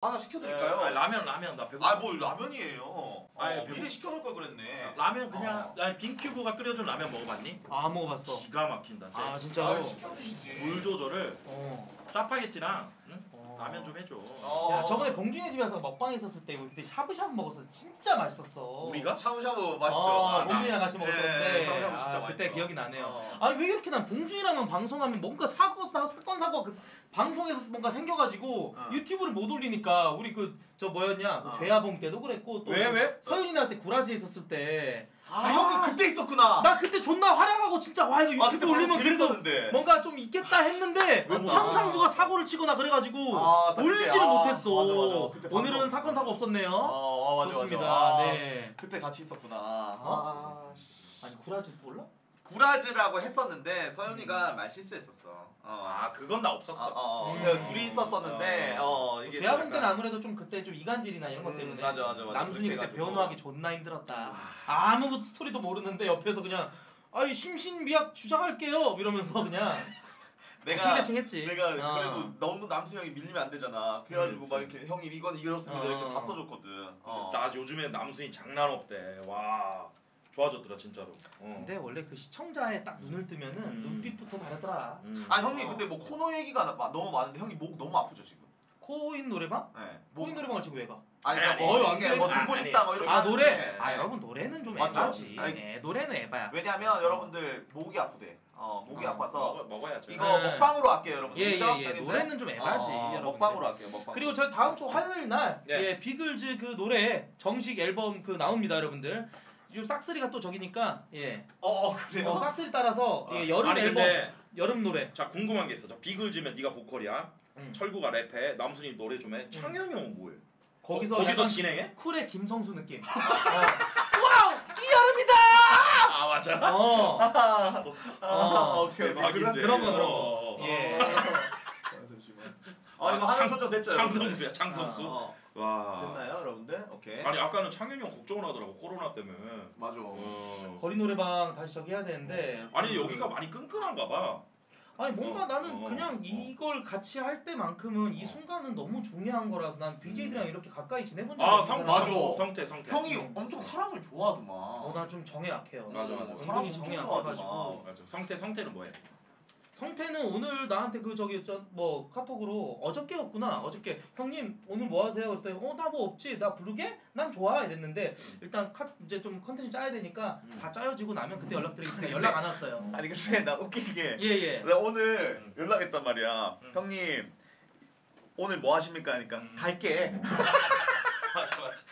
하나 시켜드릴까요? 아, 라면 라면 나 배고. 아뭐 라면이에요. 어, 아니, 미리 배고- 시켜놓을 걸 그랬네. 라면 그냥 어. 아니 빈큐브가 끓여준 라면 먹어봤니? 아, 안 먹어봤어. 기가 막힌다. 아 아, 진짜로. 아, 시켜드시지. 물 조절을 어. 짜파게티랑 응? 어. 라면 좀 해줘. 어. 야 저번에 봉준이 집에서 먹방 있었을 때 우리 그때 샤브샤브 먹었어. 진짜 맛있었어. 우리가? 샤브샤브 맛있죠. 아, 아, 봉준이랑 같이 먹었었는데 네, 샤브샤브 진짜 아, 그때 맛있어. 기억이 나네요. 어. 아니 왜 이렇게 난 봉준이랑만 방송하면 뭔가 사고 사 사건 사고 그 방송에서 뭔가 생겨가지고 어. 유튜브를 못 올리니까 우리 그 저 뭐였냐 그 어. 죄야봉 때도 그랬고 또 왜, 왜? 서윤이 나한테 구라지 있었을 때 아, 형이 그때 있었구나. 나 그때 존나 활약하고 진짜 와 이거 아 유튜브 그때 올리면 방송 그래도 재밌었는데. 뭔가 좀 있겠다 했는데 왜 뭐? 항상 누가 사고를 치거나 그래가지고 아, 딱 올리지를 그때, 아, 못했어. 맞아, 맞아. 그때 오늘은. 사건 사고 없었네요. 어, 어 맞아 좋습니다. 맞아. 아, 네. 그때 같이 있었구나. 어? 아, 씨. 아니 구라지 몰라? 구라즈라고 했었는데 서윤이가 말 실수했었어. 어. 아 그건 나 아, 없었어. 어, 어. 음. 그래서 둘이 있었었는데 어, 이게 죄야봉 좀 때는 약간- 아무래도 좀 그때 좀 이간질이나 이런 것 음, 때문에 맞아, 맞아, 맞아. 남순이 그때 해가지고. 변호하기 존나 힘들었다. 아무 스토리도 모르는데 옆에서 그냥 아이 심신미약 주장할게요 이러면서 그냥 내가 대칭대칭했지. 내가 어. 그래도 너무 남순 형이 밀리면 안 되잖아. 그래가지고 그렇지. 막 이렇게 형이 이건 이렇습니다 어. 이렇게 다 써줬거든. 어. 나 요즘에 남순이 장난 없대. 와 좋아졌더라 진짜로. 어. 근데 원래 그 시청자의 딱 눈을 뜨면은 음. 눈빛부터 다르더라. 음. 아 형님 어. 근데 뭐 코너 얘기가 나- 너무 많은데 형이 목 너무 아프죠 지금. 코인 노래방? 네. 코인 노래방을 지금 왜 가? 아니 그러니까 뭐 이게 아니, 뭐 아니, 듣고 아니. 싶다 뭐 이렇게 아 노래? 하는데 아 여러분 노래는 좀 맞죠? 에바지. 아니, 네, 노래는 에바야. 왜냐면 여러분들 목이 아프대. 어 목이 어, 아파서 먹어, 먹어야죠. 이거 네. 먹방으로 할게요 여러분. 예? 예, 예. 노래는 좀 에바지, 어, 여러분들. 먹방으로 할게요 먹방. 그리고 저희 다음 주 화요일 날 네. 예, 비글즈 그 노래 정식 앨범 그 나옵니다, 여러분들. 지금 싹쓸이가 또 저기니까 예. 어, 어 그래요. 어, 싹쓸이 따라서 예, 여름 아니 앨범 근데 여름 노래. 자 궁금한 게 있어. 자 비글즈면 네가 보컬이야. 음. 철구가 랩해. 남순이 노래 좀 해. 창현이 형은 뭐해? 거기서 거, 기서 약간 진행해? 쿨의 김성수 느낌. 어. 와우! 이 여름이다! 아 맞아. 어. 아, 어. 어떻게 대박인데. 그런 거, 그런 거. 어, 어. 예. 잠시만. 아 이거 하나 창- 조정됐죠? 창성수야 창성수. 어, 와. 됐나요 여러분들? 오케이. 아니 아까는 창현이 형 걱정을 하더라고 코로나 때문에. 맞아. 어. 거리 노래방 다시 저기 해야 되는데 아니 여기가 많이 끈끈한가 봐. 아니 뭔가 어, 나는 어, 그냥 어. 이걸 같이 할 때만큼은 이 어. 순간은 너무 중요한 거라서 난 BJ들이랑 이렇게 가까이 지내본 적이 아 성, 맞아. 성- 성태 성태. 형이 엄청 사랑을 좋아하더만. 어난 좀 정에 약해요. 맞아, 맞아. 사람 은근히 엄청 정에. 약해가지고 맞아. 성태 성태는 뭐해? 성태는 오늘 나한테 그 저기 저뭐 카톡으로 어저께였구나 어저께 형님 오늘 뭐 하세요 그랬더니 어 나 뭐 없지 나 부르게 난 좋아 이랬는데 일단 카 이제 좀 컨텐츠 짜야 되니까 음. 다 짜여지고 나면 그때 연락드리겠습니다 연락 안 왔어요 아니 근데 나 웃긴 게 예예 나 오늘 음. 연락했단 말이야. 음. 형님 오늘 뭐 하십니까? 하니까 음. 갈게. 맞아 맞아.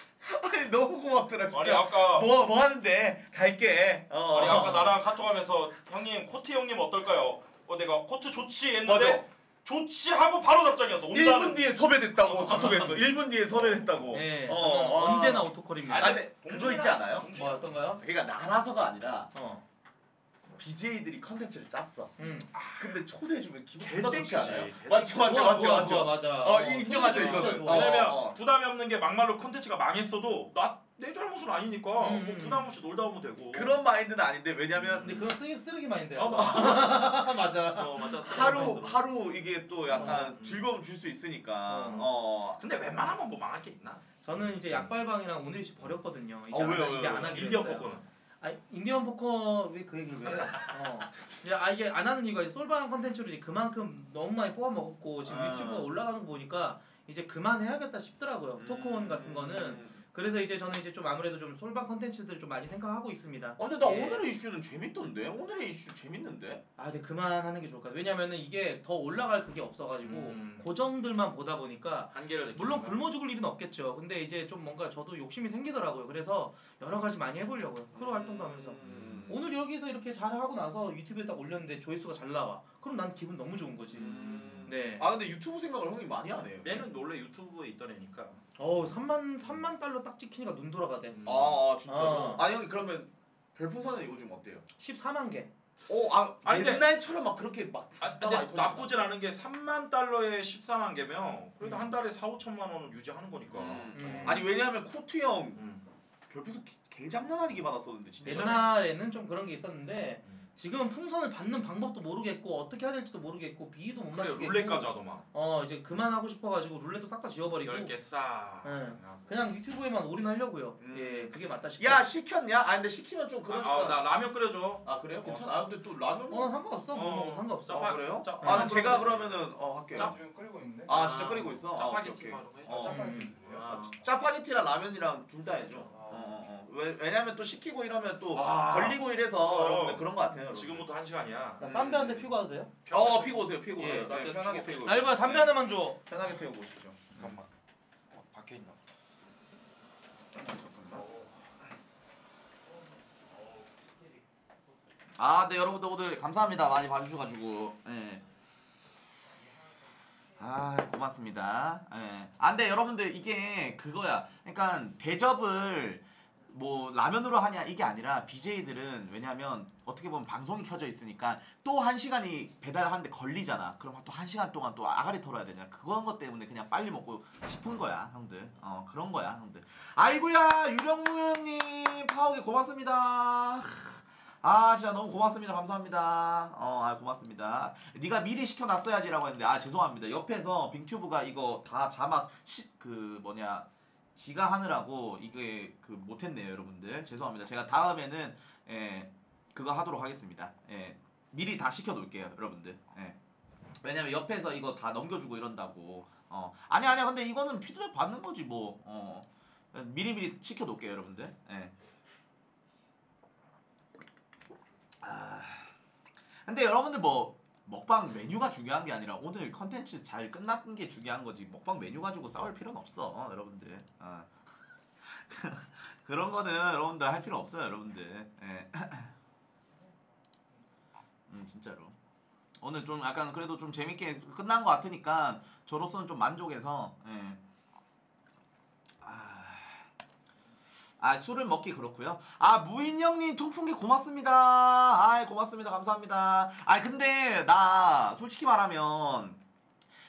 아니 너무 고맙더라 아니 진짜. 아까 뭐뭐 하는데 갈게. 어. 아니 아까 나랑 카톡하면서 형님 코트 형님 어떨까요? 어 내가 코트 좋지 했는데 맞아. 좋지 하고 바로 답장이었어. 1분 뒤에 섭외됐다고 카톡했어. 1분 뒤에 섭외됐다고. 예 어, 저는 어. 언제나 auto call입니다 아, 근데 그거 있지 않아요? 뭐 어떤가요? 그러니까 나라서가 아니라 어 BJ들이 컨텐츠를 짰어. 음. 근데 초대해주면 기분 개 존나 좋지 thank you지. 않아요? 개 맞죠 맞죠 맞죠 좋아, 맞죠. 좋아, 맞아 어, 인정하죠, 이거는. 좋아. 어. 왜냐면 부담이 없는 게 막말로 컨텐츠가 망했어도 나 내 잘못은 아니니까 음, 뭐 음. 부담 없이 놀다 오면 되고. 그런 마인드는 아닌데 왜냐면 근데 그건 쓰, 쓰레기 마인드야 어, 맞아. 맞아 어 맞아. 하루 하루 이게 또 약간 어. 즐거움 줄 수 있으니까 어. 어. 근데 웬만하면 뭐 망할 게 있나? 저는 이제 약발방이랑 오늘 씨 버렸거든요 이제 어, 안, 왜요, 하- 이제 왜요? 안 하기로 인디언 했어요. 포커는. 아 인디언 포커 왜 그 얘기를 왜? 해? 어. 이제 아 이게 안 하는 이유가 이제 솔방 컨텐츠를 이제 그만큼 너무 많이 뽑아 먹었고 지금 아. 유튜브가 올라가는 거 보니까 이제 그만해야겠다 싶더라고요. 토크온 같은 거는 음. 그래서 이제 저는 이제 좀 아무래도 좀 솔방 컨텐츠들 좀 많이 생각하고 있습니다. 어, 근데 나 예. 오늘의 이슈는 재밌던데? 오늘의 이슈 재밌는데? 아 근데 그만하는 게 좋을 것 같아요. 왜냐면은 이게 더 올라갈 그게 없어가지고 음. 고정들만 보다 보니까 한계를 물론. 굶어 죽을 일은 없겠죠. 근데 이제 좀 뭔가 저도 욕심이 생기더라고요. 그래서 여러 가지 많이 해보려고요. 크루 활동도 하면서. 음. 오늘 여기서 이렇게 잘 하고 나서 유튜브에 딱 올렸는데 조회수가 잘 나와. 그럼 난 기분 너무 좋은 거지. 음. 네. 아 근데 유튜브 생각을 형이 많이 하네요. 얘는 원래 유튜브에 있던 애니까. 어 3만 3만 달러 딱 찍히니까 눈 돌아가대. 음. 아, 아 진짜로? 어. 아 형이 그러면 별풍선은 요즘 어때요? 14만 개. 어, 아 아니, 옛날처럼 막 그렇게 막 아, 근데? 나쁘진 않은 게 3만 달러에 14만 개면 그래도 음. 한 달에 4, 5천만 원은 유지하는 거니까. 음. 음. 아니 왜냐하면 코트 형 음. 별풍선 개, 개 장난 아니게 받았었는데 진짜. 옛날에는 좀 그런 게 있었는데 음. 지금은 풍선을 받는 방법도 모르겠고 어떻게 해야 될지도 모르겠고 비위도 못 그래 맞추겠고 룰렛까지 하더만. 어 이제 그만하고 싶어가지고 룰렛도 싹 다 지워버리고 10개 싸. 네. 그냥 유튜브에만 올인하려고요. 음. 예, 그게 맞다 싶어. 야 시켰냐? 아 근데 시키면 좀 그러니까. 그러니까. 아, 나 라면 끓여줘. 아 그래요? 괜찮아. 아 근데 또 라면. 어, 난 상관없어. 뭐 어. 먹어도 상관없어. 짜파- 아 그래요? 짜- 아, 아, 난 제가 그러면은 어 할게요. 짜- 지금 끓이고 있는데. 아 진짜 끓이고 있어. 아, 오케이, 짜파게티 오케이. 말로 해. 어. 짜파게티. 아. 짜파게티랑 라면이랑 둘 다 해줘. 아. 어, 어, 어. 왜 왜냐면 또 시키고 이러면 또 아. 걸리고 이래서 어. 여러분들 그런 거 같아요. 여러분들. 지금부터 한 시간이야. 나 쌈배한테 피고 가도 돼요? 어 피고 오세요. 피고 예, 오세요. 나 네, 그 편하게 피고. 날보야 담배 하나만 줘. 편하게 태우고 오십시오. 잠깐만. 어, 밖에 있나? 아, 네 여러분들 오늘 감사합니다. 많이 봐주셔가지고. 예. 아, 고맙습니다. 예. 아, 근데 여러분들 이게 그거야. 그러니까 대접을 뭐 라면으로 하냐 이게 아니라 BJ들은 왜냐면 어떻게 보면 방송이 켜져 있으니까 또 한 시간이 배달하는데 걸리잖아. 그럼 또 한 시간 동안 또 아가리 털어야 되냐. 그런 것 때문에 그냥 빨리 먹고 싶은 거야, 형들. 어 그런 거야, 형들. 아이구야 유령무 형님 파오게 고맙습니다. 아 진짜 너무 고맙습니다 감사합니다 어아 고맙습니다 네가 미리 시켜놨어야지라고 했는데 아 죄송합니다 옆에서 빙튜브가 이거 다 자막 시, 그 뭐냐 지가 하느라고 이게 그 못했네요 여러분들. 죄송합니다. 제가 다음에는 예 그거 하도록 하겠습니다. 예 미리 다 시켜놓을게요 여러분들. 예. 왜냐면 옆에서 이거 다 넘겨주고 이런다고. 어. 아니 아니야 근데 이거는 피드백 받는 거지 뭐 어. 미리 미리 시켜놓을게요 여러분들. 예. 아, 근데 여러분들 뭐 먹방 메뉴가 중요한 게 아니라 오늘 컨텐츠 잘 끝난 게 중요한 거지 먹방 메뉴 가지고 싸울 필요는 없어 어, 여러분들 어. 그런 거는 여러분들 할 필요 없어요 여러분들 예. 음 진짜로 오늘 좀 약간 그래도 좀 재밌게 끝난 것 같으니까 저로서는 좀 만족해서 예. 아 술을 먹기 그렇고요. 아 무인 형님 통풍기 고맙습니다. 아 고맙습니다. 감사합니다. 아 근데 나 솔직히 말하면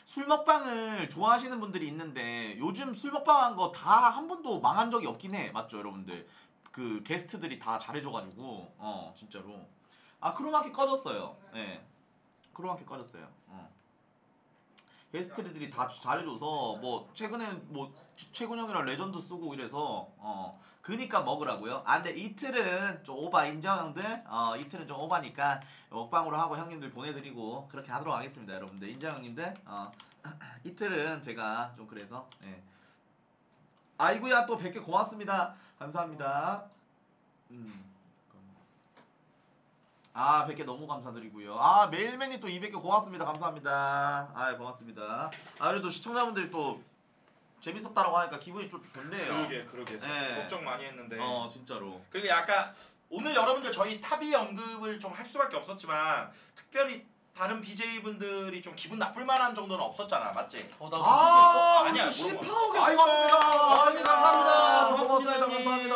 술 먹방을 좋아하시는 분들이 있는데 요즘 술 먹방한 거 다 한 번도 망한 적이 없긴 해. 맞죠 여러분들? 그 게스트들이 다 잘해줘가지고 어 진짜로 아 크로마키 꺼졌어요. 예. 네. 크로마키 꺼졌어요. 어. 게스트들이 다 잘해줘서 뭐 최근에 뭐 최군 형이랑 레전드 쓰고 이래서 어 그니까 먹으라고요. 아 근데 이틀은 좀 오바 인정 형들. 어 이틀은 좀 오바니까 먹방으로 하고 형님들 보내드리고 그렇게 하도록 하겠습니다, 여러분들. 인정 형님들. 어 이틀은 제가 좀 그래서 예. 아이구야 또 100개 고맙습니다. 감사합니다. 음. 아 100개 너무 감사드리고요. 아 메일맨이 또 200개 고맙습니다. 감사합니다. 아 고맙습니다. 아 그래도 시청자분들이 또 재밌었다라고 하니까 기분이 좀 좋네요. 그러게 그러게 네. 걱정 많이 했는데. 어 진짜로. 그리고 약간 오늘 여러분들 저희 탑이 언급을 좀 할 수밖에 없었지만 특별히 다른 BJ 분들이 좀 기분 나쁠 만한 정도는 없었잖아, 맞지? 어, 나 아, 아니야. 시파오게 아이고, 고맙습니다. 감사합니다. 고맙습니다. 감사합니다. 고맙습니다.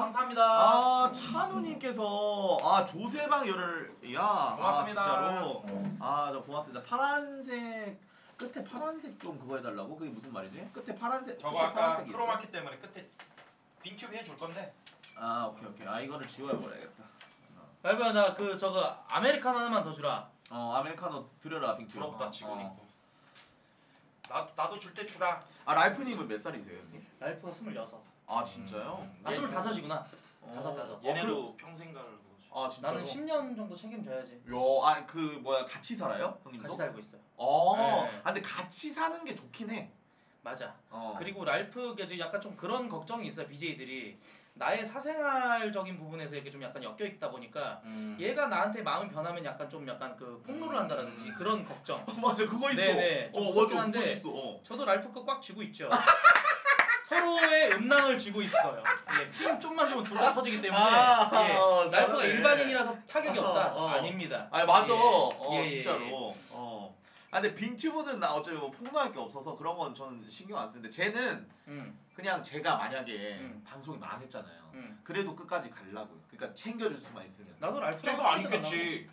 감사합니다. 아 찬우님께서 아 조세방 열을 야 고맙습니다. 아, 진짜로 아 저 고맙습니다. 파란색 끝에 파란색 좀 그거 해달라고 그게 무슨 말이지? 끝에 파란색 저거 끝에 아까. 크로마키 때문에 끝에 빙큐브 해줄 건데. 아 오케이 오케이 아 이거를 지워버려야겠다. 날보야 나 그 저거 아메리카노 하나만 더 주라. 어 아메리카노 드려라 빙투. 부럽다 어. 있고. 나 나도 줄 때 주라. 아 라이프님은 몇 살이세요? 형님? 라이프가 스물여섯. 아 진짜요? 음, 나 얘- 스물다섯이구나. 어. 다섯 다섯. 얘네도 평생 갈 거지. 아 진짜로? 나는 10년 정도 책임져야지. 요 아그 뭐야 같이 살아요? 형님도? 같이 살고 있어요. 어. 네. 아 근데 같이 사는 게 좋긴 해. 맞아. 어. 그리고 랄프가 지금 약간 좀 그런 걱정이 있어요. BJ들이 나의 사생활적인 부분에서 이렇게 좀 약간 엮여 있다 보니까 음. 얘가 나한테 마음이 변하면 약간 좀 약간 그 폭로를 한다라든지 그런 걱정. 맞아 그거 있어. 네네. 좀어 맞아 한데 그거 있어. 어. 저도 랄프 거꽉 쥐고 있죠. 서로의 음란을 쥐고 있어요. 예, 힘 좀만 주면 둘 다 터지기 때문에 아, 예, 어, 랄프가 잘하네. 일반인이라서 타격이 없다. 어, 어. 아닙니다. 아니 맞아. 예. 어 예, 예, 진짜로. 예. 어. 아 근데 빙튜브는 나 어차피 뭐 폭로할 게 없어서 그런 건 저는 신경 안 쓰는데 쟤는 음, 그냥 제가 만약에 음. 방송이 망했잖아요. 음. 그래도 끝까지 가려고요. 그러니까 챙겨줄 수만 있으면. 나도 랄프 쟤가 아니겠지.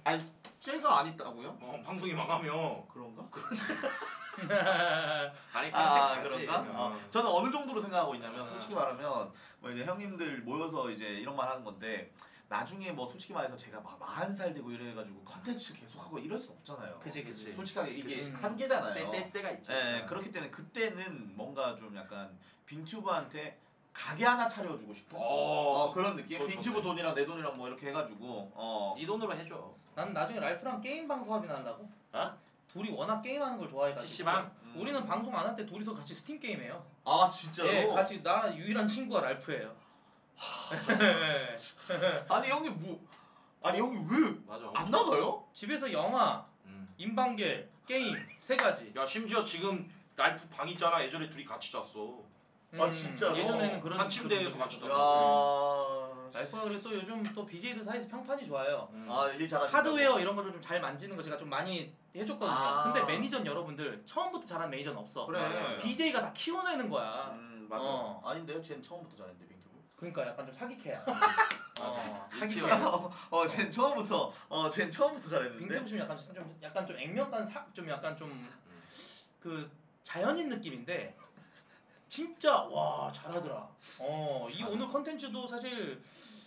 쟤가 안 있다고요? 어, 방송이 망하면 그런가? 아니 아. 그런가? 어. 어. 저는 어느 정도로 생각하고 있냐면 어. 솔직히 말하면 뭐 이제 형님들 모여서 이제 이런 말 하는 건데 나중에 뭐 솔직히 말해서 제가 막 40살 되고 이래가지고 컨텐츠 계속하고 이럴 수 없잖아요. 그치 그치. 솔직하게 이게 그치. 한계잖아요. 때, 때, 때가 있지. 예, 그렇기 때문에 그때는 뭔가 좀 약간 빙튜브한테 가게 하나 차려주고 싶은 어, 어, 그런 느낌. 좋네. 돈이랑 내 돈이랑 뭐 이렇게 해가지고 어. 네 돈으로 해줘. 나는 나중에 랄프랑 게임 방송합이나 하려고. 어? 둘이 워낙 게임하는 걸 좋아해가지고. PC방? 음. 우리는 방송 안 할 때 둘이서 같이 스팀 게임해요. 아 진짜로? 예, 같이 나 유일한 친구가 랄프예요. 아니 형님 뭐 아니 형님 왜 맞아. 안 나가요? 집에서 영화, 음. 인방계, 게임 세 가지. 야 심지어 지금 랄프 방 있잖아. 예전에 둘이 같이 잤어. 아, 진짜로? 예전에는 그런 한 침대에서 그런 같이 잤어. 있었죠. 야. 랄프가 그리고 또 요즘 또 BJ들 사이에서 평판이 좋아요. 음. 아일 잘하신다. 하드웨어 이런 거를 좀 잘 만지는 거 제가 좀 많이 해줬거든요. 아. 근데 매니저 여러분들 처음부터 잘하는 매니저는 없어. 그래. BJ가 다 키워내는 거야. 음 맞아. 어. 아닌데요? 쟤는 처음부터 잘했는데. 그러니까 약간 좀 사기캐야. 어, 일 tier. 사기캐야. 어, 쟤는 처음부터 어, 쟤는 처음부터 잘했는데. 빙튜브 좀 약간 좀 약간 좀 액면가 사, 좀 약간 좀 그 자연인 느낌인데 진짜 와 잘하더라. 어, 이 오늘 컨텐츠도 사실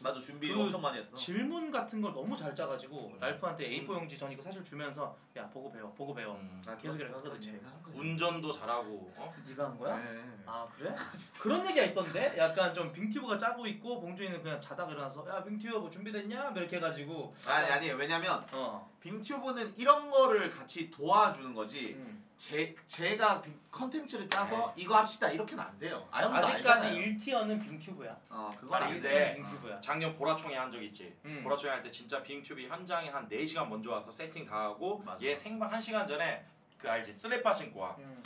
맞아 준비 그 엄청 많이 했어. 질문 같은 걸 너무 잘 짜가지고 음. 랄프한테 A4 용지 전 이거 사실 주면서 야 보고 배워, 보고 배워. 음. 아, 계속 이렇게 그건 하거든요. 제가 한. 운전도 잘하고. 어? 네가 한 거야? 네. 아 그래? 그런 얘기가 있던데? 약간 좀 빙튜브가 짜고 있고 봉준이는 그냥 자다가 일어나서 야 빙튜브 뭐 준비됐냐? 뭐 이렇게 해가지고 아니 아니 왜냐면 어 빙튜브는 이런 거를 같이 도와주는 거지. 음. 제 제가 빙- 컨텐츠를 짜서 이거 합시다 이렇게는 안 돼요. 아 형도 아직까지 알잖아요. 1 tier는 빙튜브야 어 그건 아니, 안 근데 돼. 빙튜브야 작년 보라총회 한 적 있지. 음. 보라총회 할 때 진짜 빙튜브 현장에 한 4시간 먼저 와서 세팅 다 하고 맞아. 얘 생방 1시간 전에 그 알지? 슬리퍼 신고 와. 음.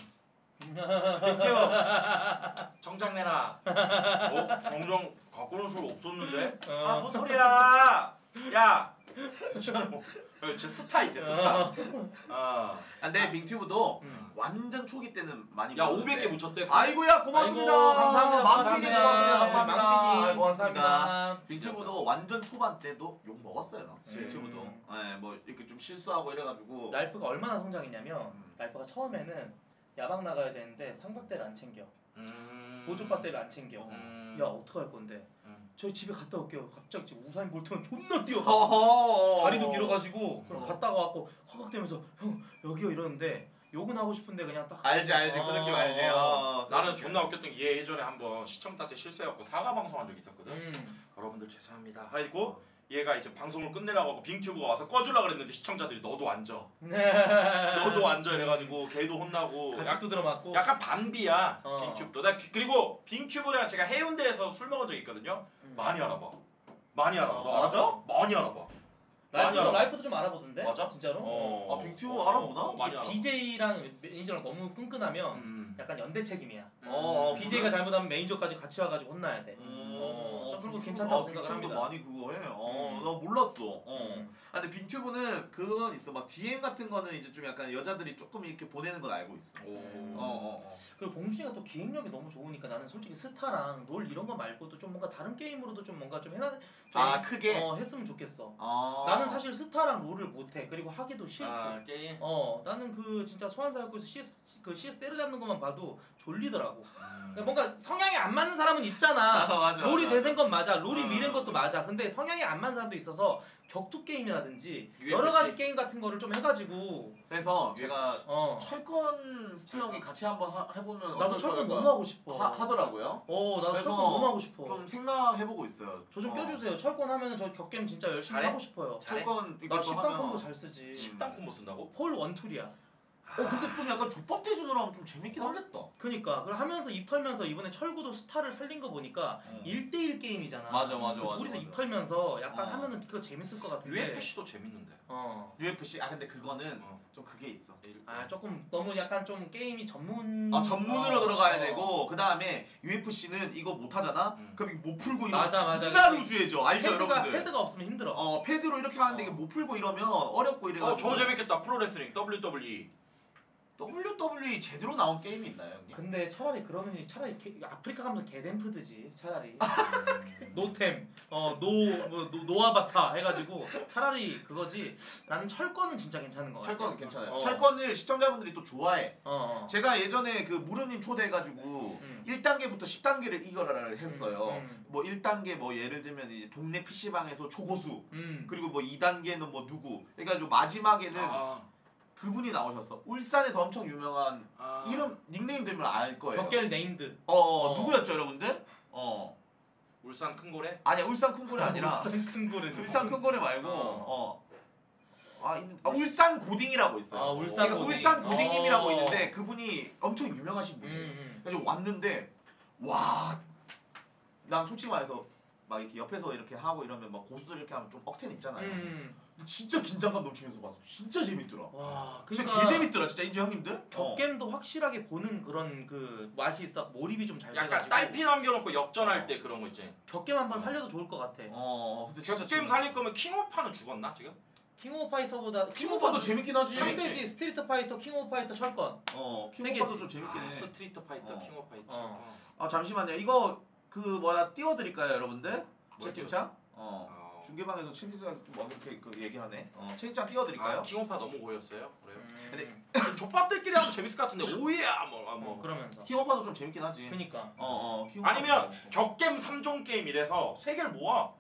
빙튜브 정장 내놔. 어? 정장 갖고 오는 소리 없었는데? 어. 아, 뭔 소리야! 야! 어, 제 스타 있지, 스타. 어. 아, 근데 빙튜브도 음. 완전 초기 때는 많이 야, 먹었는데. 500개 묻혔대. 아이고야 고맙습니다. 아이고, 감사합니다 망피디 고맙습니다. 감사합니다. 망피디, 아이, 고맙습니다. 감사합니다. 빙튜브도 완전 초반 때도 욕 먹었어요. 음. 빙튜브도. 예, 뭐 이렇게 좀 실수하고 이래가지고. 랄프가 얼마나 성장했냐면 음. 랄프가 처음에는 야방 나가야 되는데 상박대를 안 챙겨 음. 보조 배터리를 안 챙겨 음. 야 어떡할 건데 음. 저희 집에 갔다 올게요 갑자기 지금 우사인 볼트가 존나 뛰어. 다리도 길어가지고 그럼 어. 갔다가 왔고 허걱대면서 형 여기요 이러는데 욕은 하고 싶은데 그냥 딱 알지 알지 그 어, 느낌 알지. 어. 어. 나는 존나 웃겼던 게 얘 예전에 한번 시청자한테 실수해갖고 사과 방송한 적 있었거든. 음. 여러분들 죄송합니다. 하고 얘가 이제 방송을 끝내려고 하고 빙튜브가 와서 꺼주려 그랬는데 시청자들이 너도 앉아. 너도 앉아 이래가지고 걔도 혼나고 같이 약, 두드려 맞고 약간 반비야 어. 빙튜브도. 나 비- 그리고 빙튜브랑 제가 해운대에서 술 먹은 적 있거든요. 음. 많이 알아봐. 많이 알아봐. 너 아, 알아? 맞아? 많이 알아봐. 랄프도, 알아봐. 랄프도 좀 알아보던데 맞아? 진짜로 어. 아, 빙튜브 알아보나? 어, 많이 알아. BJ랑 매니저랑 너무 끈끈하면 음. 약간 연대 책임이야 어, BJ가 잘못하면 매니저까지 같이 와가지고 혼나야 돼 음. 그리고 빙튜브- 괜찮다고 아, 생각을 합니다. 많이 그거 해. 어, 음. 나 몰랐어. 어. 음. 아, 근데 빙튜브는 그건 있어. 막 DM 같은 거는 이제 좀 약간 여자들이 조금 이렇게 보내는 건 알고 있어. 오. 어, 어, 어. 그리고 봉준이가 또 기획력이 너무 좋으니까 나는 솔직히 스타랑 롤 이런 거 말고도 좀 뭔가 다른 게임으로도 좀 뭔가 좀 해나 좀 아, 크게. 어, 했으면 좋겠어. 아. 나는 사실 스타랑 롤을 못 해. 그리고 하기도 싫고. 아 게임. 어, 나는 그 진짜 소환사였고 CS 그 CS 때려잡는 것만 봐도 졸리더라고. 음. 그러니까 뭔가 성향이 안 맞는 사람은 있잖아. 아, 맞아. 롤이 맞아. 대세인 건 맞아. 롤이 어. 미래인 것도 맞아. 근데 성향이 안 맞는 사람도 있어서 격투 게임이라든지 UFC. 여러 가지 게임 같은 거를 좀 해가지고 그래서 얘가 어. 철권 스티형이 같이 한번 하, 해보면 나도 철권 너무 하고 싶어. 하, 하더라고요. 어, 나도 그래서 철권 너무 하고 싶어. 좀 생각해보고 있어요. 저좀 어. 껴주세요. 철권 하면은 저 격겜 진짜 열심히 잘해? 하고 싶어요. 잘해? 철권 이거 나좀 10단 하면- 콤보 잘 쓰지. 10단 콤보 쓴다고? 폴 one tool이야. 어 근데 좀 약간 족밥 대전으로 하면 좀 재밌긴 어? 하겠다. 그니까 그걸 하면서 입 털면서 이번에 철구도 스타를 살린 거 보니까 1대1 게임이잖아. 맞아, 맞아, 그 맞아, 둘이서 맞아. 입 털면서 약간 어. 하면은 그거 재밌을 것 같은데. UFC도 재밌는데. 어. UFC 아 근데 그거는 어. 좀 그게 있어. 아 조금 너무 약간 좀 게임이 전문. 아 전문으로 어, 들어가야 어. 되고 그 다음에 UFC는 이거 못 하잖아. 음. 그럼 이거 못 풀고 맞아, 이러면 맞아. 존나 그 루즈해져. 알죠 패드가 여러분들? 패드가 없으면 힘들어. 어 패드로 이렇게 하는데 어. 이게 못 풀고 이러면 어렵고 이래가지고. 어, 저거 재밌겠다. 프로레슬링 WWE. WWE 제대로 나온 게임이 있나요, 형님? 근데 차라리 그러느니 차라리 개- 아프리카 가면서 개댐프드지 차라리 노템 어노뭐 노아바타 해가지고 차라리 그거지 나는 철권은 진짜 괜찮은 거 같아 철권 괜찮아요. 어. 철권을 시청자분들이 또 좋아해. 어, 어. 제가 예전에 그 무릎님 초대해가지고 음. 1단계부터 10단계를 이거라를 했어요. 음, 뭐 1단계 뭐 예를 들면 이제 동네 PC방에서 초고수 음. 그리고 뭐 2단계는 뭐 누구 그래가지고 마지막에는 아, 그분이 나오셨어. 울산에서 엄청 유명한 아. 이름 닉네임 들면 알 거예요. 격겜 named 어, 어, 어. 누구였죠 여러분들? 어 울산 큰 고래? 아니야 울산 큰 고래 아니라 울산 승고래 울산 큰 고래 말고 어. 어. 아, 있는, 아 울산 고딩이라고 있어요. 아, 울산 그러니까 고딩. 울산 고딩님이라고 어. 있는데 그분이 엄청 유명하신 음, 분이에요. 음. 그래서 왔는데 와, 난 솔직히 말해서 막 이렇게 옆에서 이렇게 하고 이러면 막 고수들 이렇게 하면 좀 억텐 있잖아요. 음. 진짜 긴장감 넘치면서 봤어. 진짜 재밌더라. 와 진짜 그러니까 개 재밌더라, 진짜 인조 형님들. 어. 격겜도 확실하게 보는 그런 그 맛이 있어 몰입이 좀 잘 약간 돼가지고 딸피 남겨놓고 역전할 때 그런 거 있지. 격겜 한번 살려도 좋을 것 같아 어, 근데 진짜 격게임 재밌- 살릴 거면 킹오파는 죽었나 지금? 킹 오브 파이터보다 킹오파도 재밌긴 하지. 상대지 스트리트 파이터 킹 오브 파이터 철권 어, 세 킹오파도. 좀 재밌긴 아, 해. 스트리트 파이터, 어. 킹오파 있지. 어. 아 잠시만요. 이거 그 뭐야 띄워드릴까요, 여러분들? 뭘 채팅창? 어. 어. 중계방에서 채팅창 좀뭐 이렇게 그 얘기하네. 어, 채팅창 띄워드릴까요? 아, 킹오파 너무 고였어요. 그래요? 음, 근데 족밥들끼리 하면 재밌을 것 같은데 오예야 뭐, 아, 뭐 뭐. 그러면서 킹오파도 좀 재밌긴 하지. 그니까 어, 어. 아니면 좀- 격겜 3종 게임 이래서 세 개를 모아.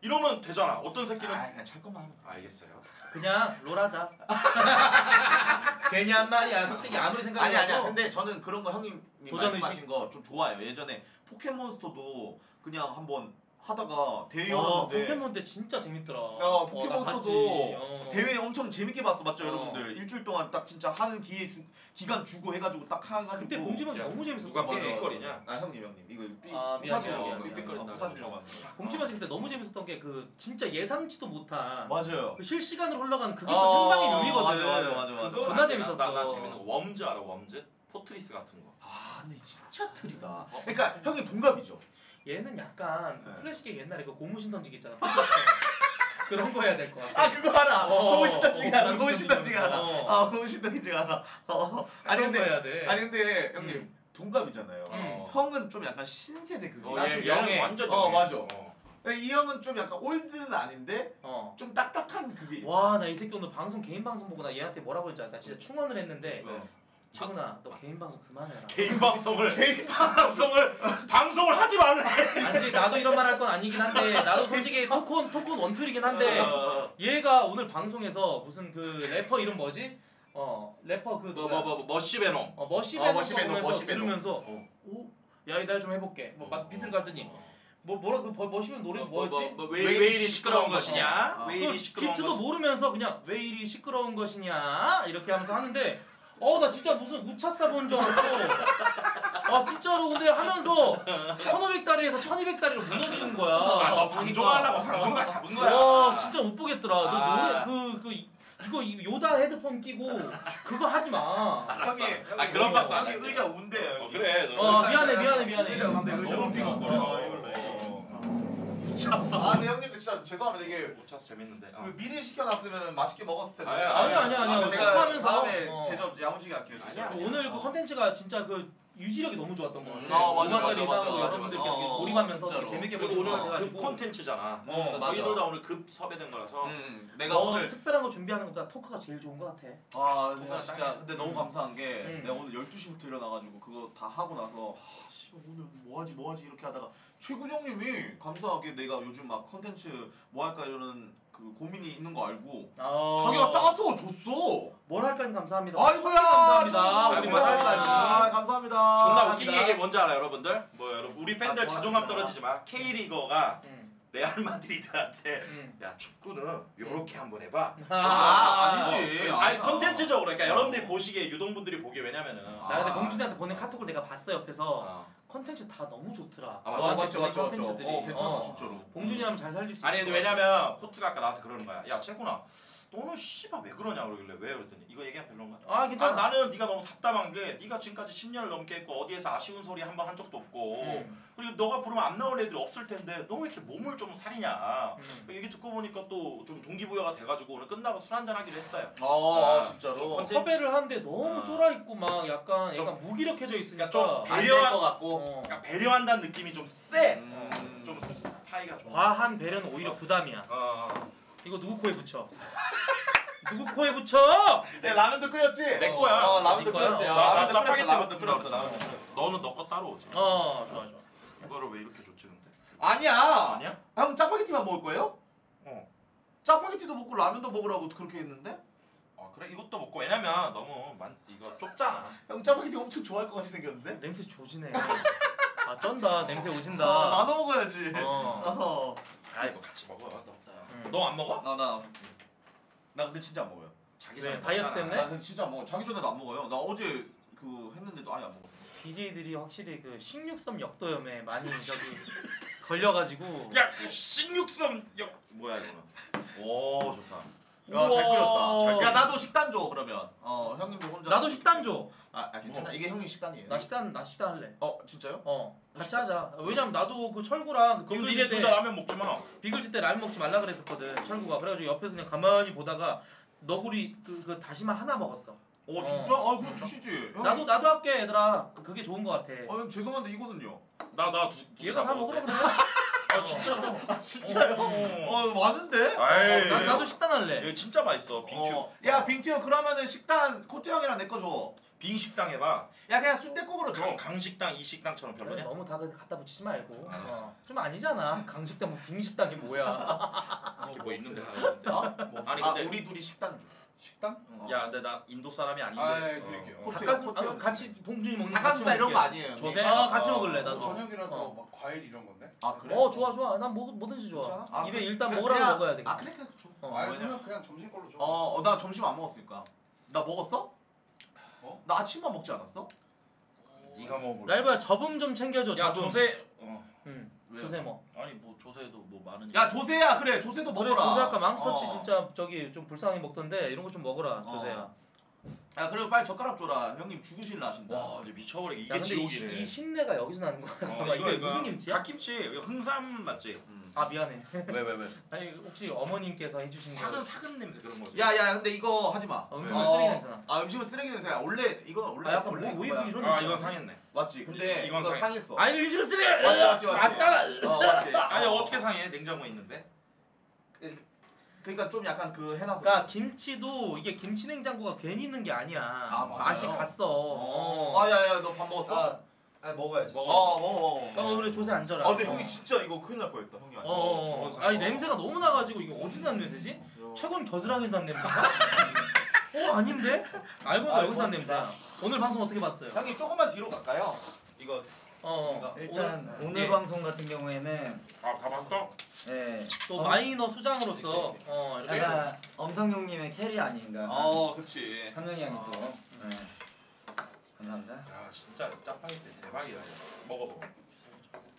이러면 되잖아. 어떤 새끼는 아, 그냥 철권만 하면 돼. 알겠어요. 그냥 롤하자 괜히 한 말이야 솔직히 아무리 생각해도 아니 아니야. 근데 저는 그런 거 형님 도전 말씀하신 거 좀 좋아해요. 예전에 포켓몬스터도 그냥 한번 하다가 대회 어, 열었는데 포켓몬 때 진짜 재밌더라 어, 나 포켓몬스터도. 어. 대회 엄청 재밌게 봤어 맞죠 어. 여러분들 일주일 동안 딱 진짜 하는 기회 주, 기간 주고 해가지고 딱 해가지고 그때 야, 너무 재밌었던 누가 게 삑삑거리냐? 아 형님 형님 이거 삐 아, 미안, 미안, 미안, 미안. 삐삐거린다 부산이라고 하는 거 봉지면서 그때 너무 재밌었던 게 그 진짜 예상치도 못한 맞아요 그 실시간으로 흘러가는 그게 어, 또 생방의 묘미거든 맞아 맞아 맞아 맞아 그거 나- 재밌었어. 나, 나 재밌는 거 웜즈 알아? 웜즈? 포트리스 같은 거. 아 근데 진짜 틀이다 그러니까 형이 동갑이죠 얘는 약간 그 네. 플래시 게임 옛날에 그 고무신 던지기 있잖아 그런 거 해야 될 것 같아 아 그거 알아 어, 고무신 던지기 어, 알아 고무신 던지기 알아 어. 아 고무신 던지기 알아 어. 아니 근데 해야 돼 아니 근데 형님 음. 동갑이잖아요 음. 형은 좀 약간 신세대 그거 좀 얘는 young해. 완전 어, young해. 맞아. 어. 이 형은 좀 약간 old는 아닌데 어. 좀 딱딱한 그게 있어 와 나 이 새끼 오늘 방송 개인 방송 보고 나 얘한테 뭐라고 했지? 나 진짜 충언을 했는데 왜? 최군아 너 개인 방송 그만해라 개인 방송을 개인 방송을 방송을 하지 말래. 아니지 나도 이런 말 할 건 아니긴 한데 나도 솔직히 토콘 토콘 one tool이긴 한데 어, 얘가 오늘 방송에서 무슨 그 래퍼 이름 뭐지? 어 래퍼 그 뭐뭐 뭐 머시베놈. 어 어, 보면서 머시베노. 들으면서 어. 오, 야 내가 좀 해볼게. 뭐 막 비틀 갔더니 뭐 뭐라 그 버- 머시베노 노래 뭐였지? 왜, 왜 이리 시끄러운 것이냐? 어. 왜그 이리 시끄러운 비트도? 모르면서 그냥 왜 이리 시끄러운 것이냐 이렇게 하면서 하는데 어 나 진짜 무슨 웃찾사 본 줄 알았어. 아 진짜로 근데 하면서 1500다리에서 1200다리로 무너지는 거야. 아, 너 보니까. 방종하려고 방종각 잡은 거야. 와 진짜 못 보겠더라. 너 아. 노래 그그 이거 이 요다 헤드폰 끼고 그거 하지 마. 형이 아, 그런 형이 할게. 의자 운대요 어. 그래. 너. 어 미안해 미안해 미안해. 의자 운대 의자 운대 어. 미쳤어 아 근데 형님들 진짜 죄송합니다 이게 못 차서 재밌는데. 어. 그 미리 시켜놨으면 맛있게 먹었을 텐데 아니야, 아니야 아니야 아니야. 제가 토크하면서 다음에 어. 대접 야무지게 할게요 아니야. 오늘 그 어. 컨텐츠가 진짜 그 유지력이 너무 좋았던 것 음. 같아요. 어, 맞아, 음악 맞아, 맞아, 이상하고 맞아, 여러분들 맞아. 계속 어, 몰입하면서 진짜로. 재밌게 것 오늘 급 같아가지고 콘텐츠잖아. 어, 그러니까. 저희들 다 오늘 급 섭외된 거라서. 음, 내가 너 오늘 특별한 거 준비하는 것보다 토크가 제일 좋은 것 같아. 아 내가 진짜 땅에- 근데 너무 음. 감사한 게 음. 내가 오늘 12시부터 일어나가지고 그거 다 하고 나서 아 씨발 오늘 뭐 하지 뭐 하지 이렇게 하다가 최근 형님이 감사하게 내가 요즘 막 컨텐츠 뭐 할까 이러는 그 고민이 있는 거 알고 어... 자기가 짜서 줬어 뭘 할까니 감사합니다. 아이고야 감사합니다. 우리 할까니. 아, 감사합니다 존나 웃긴 감사합니다. 얘기 뭔지 알아요, 여러분들? 뭐 여러분 우리 팬들 아, 자존감. 떨어지지 마. K리거가 음, 레알 마드리드한테 음. 야 축구는 요렇게 한번 해봐. 아, 아니지. 어, 아니. 컨텐츠적으로 그러니까 어. 여러분들이 보시기에 유동분들이 보기에 왜냐면은 아. 나 근데 봉준이한테 보낸 카톡을 내가 봤어 옆에서 어. 컨텐츠 다 너무 좋더라. 아, 아 맞아, 맞죠 맞죠 맞죠 컨텐츠들이. 어 괜찮아 어. 진짜로 봉준이라면 잘 살릴 수 있어. 아니 근데 왜냐면 코트가 아까 나한테 그러는 거야. 야 철구야 너는 씨발 왜 그러냐 그러길래 왜 그랬더니 이거 얘기하면 별론가? 아 아, 괜찮아. 나는 네가 너무 답답한 게 네가 지금까지 10년을 넘게 했고 어디에서 아쉬운 소리 한 번 한 적도 없고 음. 그리고 너가 부르면 안 나올 애들이 없을 텐데 너 왜 이렇게 몸을 좀 사리냐 음. 얘기 듣고 보니까 또 좀 동기부여가 돼가지고 오늘 끝나고 술 한잔 하기로 했어요 어 아, 진짜로. 컨셉- 섭외를 하는데 너무 아. 쫄아 있고 막 약간 좀- 약간 무기력해져 있으니까 좀 배려한- 같고. 어. 그러니까 배려한다는 느낌이 좀 세. 음. 좀 파이가 좋아 과한 배려는 오히려 부담이야. 어. 이거 누구 코에 붙여? 누구 코에 붙여? 네 라면도 끓였지. 내 거야. 어 라면도 네 거야. 끓였지. 어, 어, 나- 나 라면도 끓였어. 라면도 끓였어. 라면도 끓였어. 너는 너 거 따로 오지 어 좋아 좋아. 이거를 왜 이렇게 좋지 근데 아니야. 아니야? 형 짜파게티만 먹을 거예요? 어. 짜파게티도 먹고 라면도 먹으라고 그렇게 했는데? 어 그래 이것도 먹고 왜냐면 너무 만 이거 좁잖아 형 짜파게티 엄청 좋아할 것 같이 생겼는데? 냄새 조지네. 아 쩐다 냄새 오진다. 아, 나눠 먹어야지. 어. 어. 아 이거 같이 먹어 음. 너 안 먹어? 아, 나. 나 근데 진짜 안 먹어요. 자기 왜, 전에 다이어트 먹잖아. 때문에? 나 진짜 안 먹어. 자기 전에도 안 먹어요. 나 어제 그 했는데도 아예 안 먹었어. BJ들이 확실히 그 식육섬 역도염에 많이 저기 걸려가지고. 야 그 식육섬 역 뭐야 이거는 오 좋다 야, 잘 끓였다. 잘. 야, 나도 식단 줘 그러면. 어, 형님도 혼자. 나도 식단 줘. 아, 아 괜찮아. 이게 형님 식단이에요. 나 식단 나 식단 할래. 어, 진짜요? 어 같이 하자. 왜냐면 나도 그 철구랑 그 그럼 비글즈 니네 때둘다 라면 먹지 마 비글즈 때 라면 먹지 말라 그랬었거든 철구가. 그래가지고 옆에서 그냥 가만히 보다가 너구리 그, 그 다시마 하나 먹었어. 어, 어. 진짜? 아, 그거 드시지. 형. 나도 나도 할게 얘들아. 그게 좋은 거 같아. 어, 형 죄송한데 이거든요. 나나 얘가 다 먹으라 그래. 아 진짜로 아, 진짜요? 어. 어, 많은데? 아이 나, 나도 식단 할래. 이거 진짜 맛있어 빙추 어. 야, 형 그러면은 식단 코트 형이랑 내 거 줘. 빙식당 해봐 야, 그냥 순대국으로 줘. 강, 강식당 이식당처럼 별로냐? 너무 다 갖다 붙이지 말고. 어. 좀 아니잖아. 강식당 뭐 빙식당이 뭐야? 이게 뭐 있는데 하는데 어? 뭐, 아니, 아, 근데- 우리 둘이 식단 줘. 식당? 어. 야 근데 나 인도 사람이 아닌데 아, 예, 어. 드릴게요. 형, 닭가슴 코트 형. 아, 같이 봉준이 먹는 닭가슴살 이런 거. 아니에요. 조세? 아 같이 어. 먹을래 어, 나도. 저녁이라서 어. 막 과일 이런 건데? 아, 그래? 어 좋아 좋아. 난 뭐, 뭐든지 좋아. 괜찮아? 아, 입에 그래. 일단 먹으라고 그냥- 먹어야 되겠어. 아, 그래, 그래, 줘. 어. 아 그러면 그냥 점심 걸로 줘. 어, 어, 나 점심 안 먹었으니까. 나 먹었어? 어? 나 아침만 먹지 않았어? 네가 먹을 랄바야 저분 좀 챙겨 줘. 야 저분. 조세 어. 응. 왜요? 조세 뭐. 아니 뭐 조세도 뭐 많은 야, 조세야. 그래, 조세도 그래 먹어라. 조세 아까 맘스터치 어. 진짜 저기 좀 불쌍하게 먹던데 이런 거 좀 먹어라 어. 조세야. 야, 그리고 빨리 젓가락 줘라. 형님 죽으실라 하신다. 와 근데 미쳐버리게 야 이게 지옥이네 이 신내가 여기서 나는 거야. 어, 이게 무슨 김치야? 갓김치 이거 흥삼 맞지? 음. 아 미안해. 왜, 왜, 왜? 아니 혹시 어머님께서 해주신 거. 사근 사근 냄새 그런 거지 야, 야, 근데 이거 하지 마. 어, 음식물 쓰레기 냄새나. 아, 음식물 쓰레기 냄새야. 원래 이건 원래 아 약간 원래 뭐. 왜 이런 아? 이건 상했네 맞지. 근데 이건 이거 상해. 상했어. 아 이거 음식물 쓰레기. 맞지, 맞지, 맞지. 맞잖아. 어, 맞지. 아니 어떻게 상해 냉장고에 있는데 그러니까 좀 약간 그 해놨어. 그러니까 김치도 이게 김치 냉장고가 괜히 있는 게 아니야. 아, 맞아요. 맛이 갔어. 어. 어. 아, 야, 야, 너 밥 먹었어? 아, 아 먹어야지. 먹어. 어, 먹어, 먹어. 어 그래 조세 앉아라. 아, 근데 어. 형이 진짜 이거 큰일 날 뻔했다. 형이 아니고. 어, 어, 어. 상- 아니 어. 냄새가 너무 나가지고 이거 어디서 난 냄새지? 어. 최근 겨드랑이에서 난 냄새인가? 어 아닌데? 알고 보니까 아, 여기서 난. 냄새야. 오늘 방송 어떻게 봤어요? 형님 조금만 뒤로 갈까요? 이거 어, 어. 일단 오늘, 오늘, 예. 방송 같은 경우에는 아다 봤어? 예, 또 어, 마이너 수장으로서 어 이렇게 약간 엄성용님의 캐리 아닌가 어, 그렇지. 한명이 형이 또 예. 감사합니다. 야 진짜 짜파게티 대박이다. 먹어봐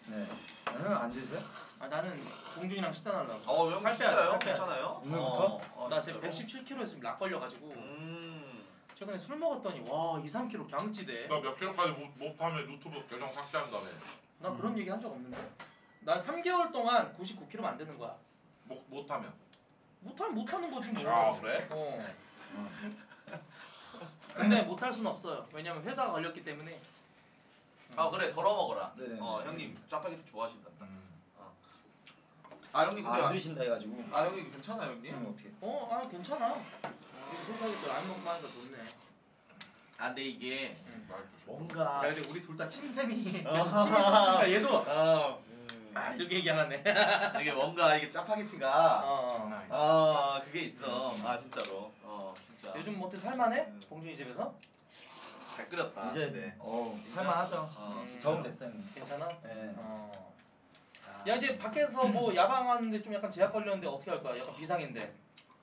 네, 형안 드세요? 아 나는 봉준이랑 식단하려고. 어, 형 살 빼야 돼? 살 빼야 돼. 괜찮아요? 오늘부터? 어, 어, 나 지금 진짜로? 117kg 했으면 락 걸려가지고 음. 최근에 술 먹었더니 와 2, 3kg 병찌대. 너몇 킬로까지 못, 못하면 유튜브 계정 삭제한다며 나 그런 얘기 한 적 없는데. 나 3개월 동안 99kg 만드는 거야. 못, 못하면 못하면 못하는 거지 뭐. 아 그래? 어. 근데 못할 수는 없어요. 왜냐면 회사가 걸렸기 때문에. 아, 그래. 덜어 먹어라. 네네. 어, 형님 짜파게티 좋아하신다. 음. 아, 형님 근데 안 아, 드신다 해가지고 아 형님 괜찮아요, 형님? 형 어떻게? 어, 아 괜찮아. 소사기 또안 먹고 하니까 좋네. 아, 근데 이게 맛있어. 뭔가 야 근데 우리 둘 다 침샘이 아. 침이 있으니까 얘도 아, 아 이렇게 얘기하네. 이게 뭔가 이게 짜파게티가 어. 장난 아니지 아, 그게 있어. 아, 진짜로. 어, 진짜. 요즘 뭐 어때 살만해? 음. 봉준이 집에서? 잘 끓였다. 이제 네. 어 할만하죠. 어, 음. 적응 됐어요. 형님. 괜찮아? 예. 어. 야 이제 밖에서 뭐 야방하는데 좀 약간 제약 걸렸는데 어떻게 할 거야? 약간 비상인데.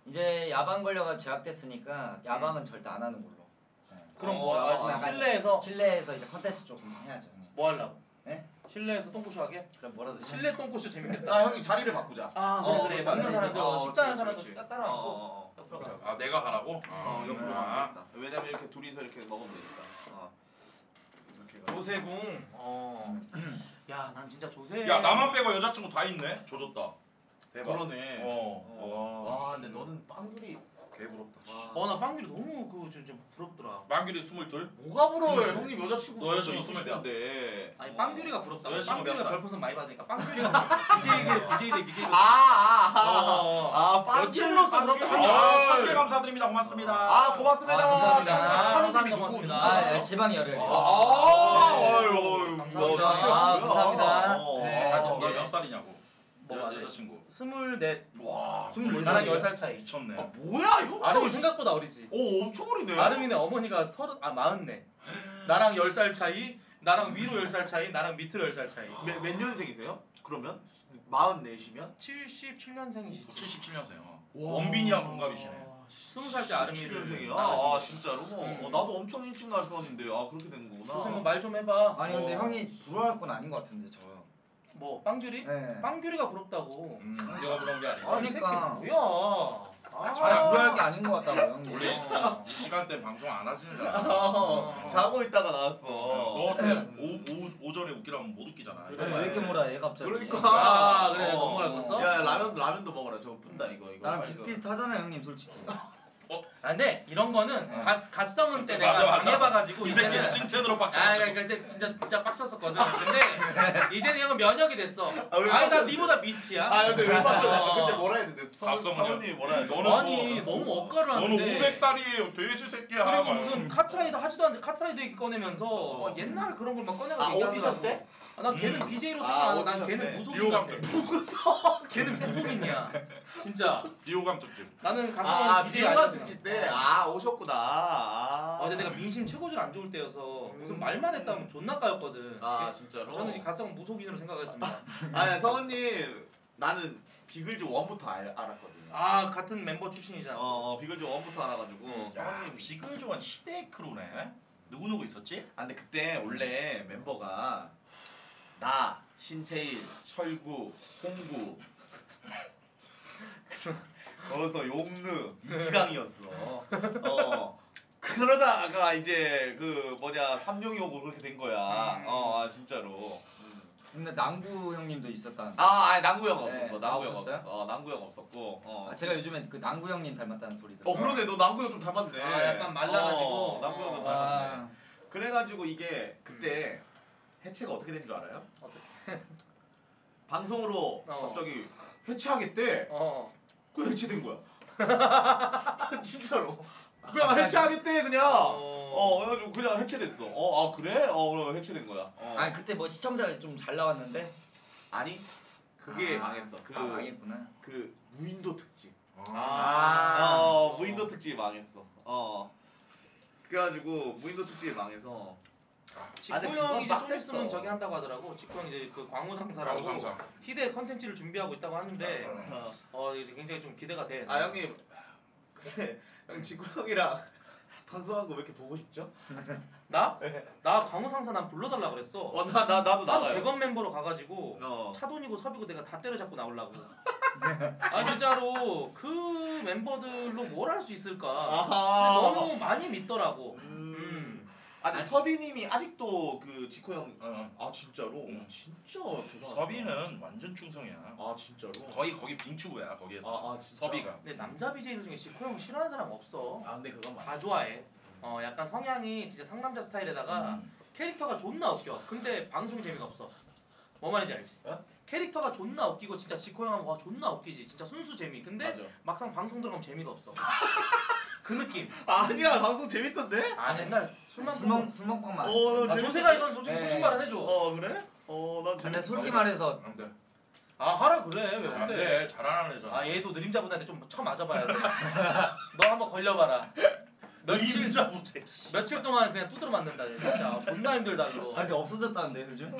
이제 야방 걸려가 제약됐으니까 야방은 절대 안 하는 걸로. 예. 그럼 어, 뭐 아, 어, 실내에서 실내에서 이제 컨텐츠 조금 해야죠. 형님. 뭐 하려고? 네? 실내에서 똥꼬쇼 하게? 그럼 뭐라도 실 실내 똥꼬쇼 재밌겠다. 아 형님 자리를 바꾸자. 아 어, 그래 그래 그래, 먹는 사람들 어, 식당하는 그렇지, 사람들 그렇지. 따- 따라하고 어, 어, 옆으로 가. 아 내가 가라고? 어, 아, 옆으로 아. 가겠다. 왜냐면 이렇게 둘이서 이렇게 먹으면 되니까. 어. 가. 조세궁. 어. 야, 난 진짜 조세. 야 나만 빼고 여자친구 다 있네. 조졌다. 대박. 그러네. 어. 어. 와 근데 너는 빵귤이 개부럽다. 와. 어, 나 빵귤이 너무 그거 부럽더라. 만규리 스물둘. 뭐가 부러워 요? 형님 여자친구 너 여자친구 스물 몇? 돼. 아니 빵귤이가 부럽다. 살? 별풍선 많이 받으니까 빵귤이가 BJ BJ 대 BJ. 아, 아, 아, 어. 아, 빵귤, 여친으로서 빵귤. 부럽다. 아, 천개 감사드립니다. 고맙습니다. 아, 고맙습니다. 아, 감사합니다. 찬- 찬우님이 감사합니다. 누구, 고맙습니다. 누구? 아, 예, 지방. 아, 아유, 감사합니다. 야, 아. 감사합니다. 어. 네. 아, 아, 너 예. 몇 살이냐고? 뭐 여, 말해? 여자친구. 스물넷. 와, 스물네 나랑 살이에요? 열살 차이. 미쳤네. 아, 뭐야, 형? 아름이 생각보다 어리지. 오, 엄청 어리네. 아름이네 어머니가 서른 아 마흔네. 나랑 열 살 차이. 나랑 위로 열살 차이. 나랑 밑으로 열살 차이. 몇, 몇 년생이세요? 그러면? 44시면? 77년생이시지. 77년생. 어. 원빈이랑 동갑이시네. 스무 살때 아름이를 77년생이야? 낳으신 아, 진짜로? 응. 어, 나도 엄청 일찍 날 편인데, 아, 그렇게 된 거구나. 선생님 말좀 해봐. 아니 근데 어. 형이 부러워할 건 아닌 것 같은데 저. 뭐 빵귤이? 네. 빵귤이가 부럽다고. 음, 내가 그런 게 아니고. 아, 이 그러니까. 뭐야? 아, 아 부러워할 게 아닌 것 같다고 형님. 원래 어. 이 시간대 방송 안 하시는 줄 알아. 어, 자고 있다가 나왔어. 너 같은 오, 오, 오전에 웃기라면 못 웃기잖아. 그래. 왜 이렇게 몰아 얘 갑자기. 그러니까. 아, 그래, 어. 넘어갈 거였어? 야, 야, 라면, 라면도 먹어라. 저거 푼다, 이거. 이거. 나랑. 비슷비슷하잖아요 형님 솔직히. 아, 근데 이런 거는 네. 가, 갓성은 때 맞아, 내가 맞아. 당해봐가지고 이 이제는 새끼 찐텐으로 빡쳐. 아, 그러니까 그때 진짜 진짜 빡쳤었거든. 근데 이제는 형은 면역이 됐어. 아, 왜 아니 나? 니보다 밑이야. 아, 근데 왜 빠져? 어. 그때 뭐라 했는데? 성훈님이 뭐라 했는데? 너는 아니 뭐- 너무 너는 하는데. 500달이에요. 돼지 새끼야. 그리고 막. 무슨 카트라이더 하지도 않는데 카트라이더 얘기 꺼내면서 막 옛날 그런 걸 막 꺼내가지고 아. 오디션 때? 아, 난 걔는 음. BJ로 아, 생각 안 해. 난 오디션 걔는 때. 무속인 같아. 때. 누구서? 걔는 무속인이야. 진짜. 비호감 특집. 나는 가서 아, BJ 아니었잖아. 특집 때? 아, 오셨구나. 아. 아, 근데 내가 민심 최고줄 안 좋을 때여서 무슨 음. 말만 했다면 존나 까였거든. 아, 진짜로? 저는 이 가성 무속인으로 생각했습니다. 아니, 성훈님. 나는 비글즈 원부터 알, 알았거든요. 아 같은 멤버 출신이잖아. 어, 어, 비글즈 원부터 알아가지고. 야, 성훈님 비글조원 히데 크루네. 누구 누구 있었지? 아 근데 그때 원래 멤버가 나, 신태일, 철구, 홍구 거기서 용느, 이강이었어 어 그러다가 이제 그 뭐냐 삼룡이 오고 그렇게 된 거야 음. 어 아, 진짜로 음. 근데 남구 형님도 있었다. 아 아니 남구 형 네, 없었어 아, 남구 형 없었어요? 없었어 어, 남구 형 없었고 어. 아, 제가 요즘에 그 남구 형님 닮았다는 소리 들어. 어 그러네 너 남구 형 좀 닮았네 아, 약간 말라가지고. 어, 남구 형좀 닮았네 아, 그래가지고 이게 그때 해체가 어떻게 된 줄 알아요? 어떻게? 방송으로 어. 갑자기 해체하겠대. 어. 그 해체된 거야. 진짜로. 그냥 해체하겠대 그냥. 어, 그래가지고 그냥 해체됐어. 어, 아 그래? 어, 그럼 해체된 거야. 어. 아니 그때 뭐 시청자 좀잘 나왔는데. 아니, 그게 아, 망했어. 그, 아, 망했구나. 그 무인도 특집. 아. 어, 무인도 특집이 망했어. 어. 그래가지고 무인도 특집이 망해서. 지코 근데 형이 그건 이제 좀 빡셌어. 있으면 저기 한다고 하더라고. 지코 형 이제 그 광우상사라고 광우상사. 희대 컨텐츠를 준비하고 있다고 하는데 어. 어 이제 굉장히 좀 기대가 돼. 아 형님, 근데 형 지구 형이랑 방송한 거 왜 이렇게 보고 싶죠? 나? 나 광우상사 난 불러달라 그랬어. 어, 나, 나, 나도 바로 나가요. 대건 멤버로 가가지고 어. 차돈이고 섭이고 내가 다 때려잡고 나오려고. 아 진짜로 그 멤버들로 뭘 할 수 있을까? 아하. 너무 많이 믿더라고. 아, 근데 서빈님이 아직도 그 지코 형. 어. 아 진짜로? 응. 진짜 대단하다. 서비는 완전 충성이야. 아 진짜로? 거의 거기 빙추부야 거기에서. 아, 아 진짜. 서비가. 근데 남자 BJ들 중에 지코 형 싫어하는 사람 없어. 아 근데 그건 맞아. 다 좋아해. 어 약간 성향이 진짜 상남자 스타일에다가 음. 캐릭터가 존나 웃겨. 근데 방송 재미가 없어. 뭐 말인지 알지? 어? 캐릭터가 존나 웃기고 진짜 지코 형 하면 와 존나 웃기지. 진짜 순수 재미. 근데 맞아. 막상 방송 들어가면 재미가 없어. 그 느낌. 아니야 방송 재밌던데? 아 맨날 술만. 술먹방만. 어, 아, 조세가 이건 솔직히 네. 솔직히 말을 해줘. 어 그래? 어난 근데 솔직히 말해서 안 돼. 아 하라 그래 왜안 못해? 돼. 잘하는 애잖아. 아 얘도 느림자 분한테 좀 쳐 맞아봐야 돼. 너 한번 걸려봐라. 며칠 임자 부채. 며칠 동안 그냥 두드려 맞는다 진짜 아, 존나 힘들다 아 그거. 근데 없어졌다는데 요즘?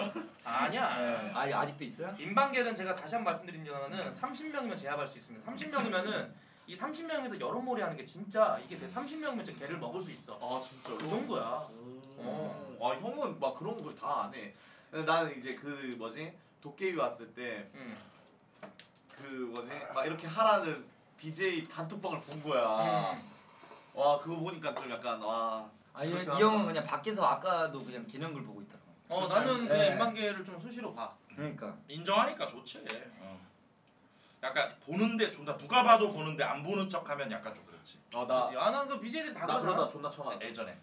아니야. 네. 아 아직도 있어요? 인방계는 제가 다시 한 번 말씀드리자면은 30명이면 제압할 수 있습니다. 30명이면은 이 30명에서 여론몰이 하는 게 진짜 이게 내 30명이면 진짜 개를 먹을 수 있어. 아 진짜로? 그 정도야. 어. 아 형은 막 그런 걸 다 안 해. 근데 나는 이제 그 뭐지 도깨비 왔을 때그 음. 뭐지 막 이렇게 하라는 BJ 단톡방을 본 거야. 음. 와 그거 보니까 좀 약간 와. 아이 그렇게 이 형은 그냥 밖에서 아까도 그냥 개념글 보고 있더라고. 어 그쵸. 나는 그냥 네. 인방계를 좀 수시로 봐. 그러니까. 인정하니까 좋지. 어. 약간 보는데 존나 누가 봐도 보는데 안 보는 척하면 약간 좀 그렇지. 어나 아난그 BJ들 다 나. 그러다 존나 쳐맞았어. 예전에.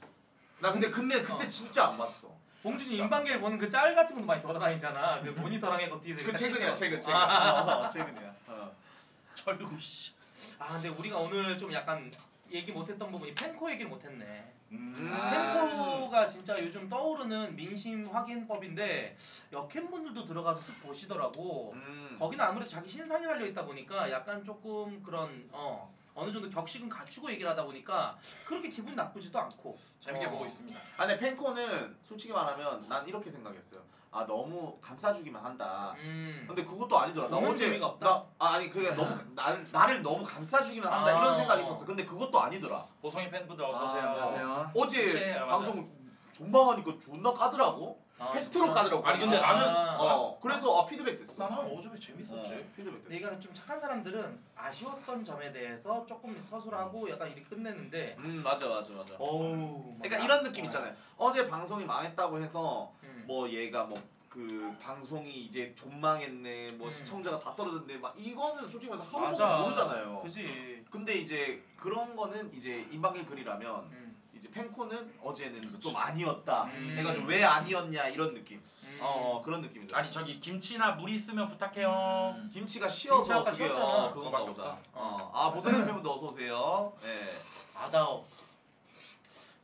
나 근데 근데 그때 어. 진짜 안 봤어. 봉준이 인방계를 보는 그 짤 같은 것도 많이 돌아다니잖아. 그 모니터랑 해서 뒤에서 그 최근이야. 최근 최근. 아, 어, 최근이야. 어. 철구 씨. 아 근데 우리가 오늘 좀 약간 얘기 못했던 부분이 펜코 얘기를 못했네. 음. 아. 펜코가 진짜 요즘 떠오르는 민심 확인법인데 여캠 분들도 들어가서 쓱 보시더라고. 음. 거기는 아무래도 자기 신상이 달려 있다 보니까 약간 조금 그런 어 어느 정도 격식은 갖추고 얘기를 하다 보니까 그렇게 기분 나쁘지도 않고 재밌게 어. 보고 있습니다. 아 근데 펜코는 솔직히 말하면 난 이렇게 생각했어요. 아 너무 감싸주기만 한다. 음. 근데 그것도 아니더라. 나 어제? 나 아, 아니 그게 너무 나를 나를 너무 감싸주기만 한다 아. 이런 생각이 있었어. 근데 그것도 아니더라. 보성이 팬분들 어서 아, 오세요. 안녕하세요. 어제 그치. 방송 존망하니까 존나 까더라고. 아, 팩트로? 까더라고. 아니 근데 아. 나는 어 그래서 아, 피드백 됐어. 나는 어제 재밌었지. 어, 피드백 됐어. 내가 좀 착한 사람들은 아쉬웠던 점에 대해서 조금 서술하고 약간 이렇게 끝내는데 음 맞아 맞아 맞아. 어우 그러니까 이런 느낌 있잖아요. 어제 방송이 망했다고 해서 음. 뭐 얘가 뭐그 방송이 이제 존망했네 뭐 음. 시청자가 다 떨어졌네 막 이거는 솔직히 말해서. 번도 모르잖아요. 그지 근데 이제 그런 거는 이제 인방의 글이라면 음. 팬코는 어제는 그치. 좀 아니었다. 음. 해가지고 왜 아니었냐 이런 느낌. 음. 어 그런 느낌이죠. 아니 저기 김치나 물 있으면 부탁해요. 음. 김치가 쉬어서 그게. 어, 그거밖에. 없어. 어. 아 보성이 팬분들 어서 오세요. 네. 아다오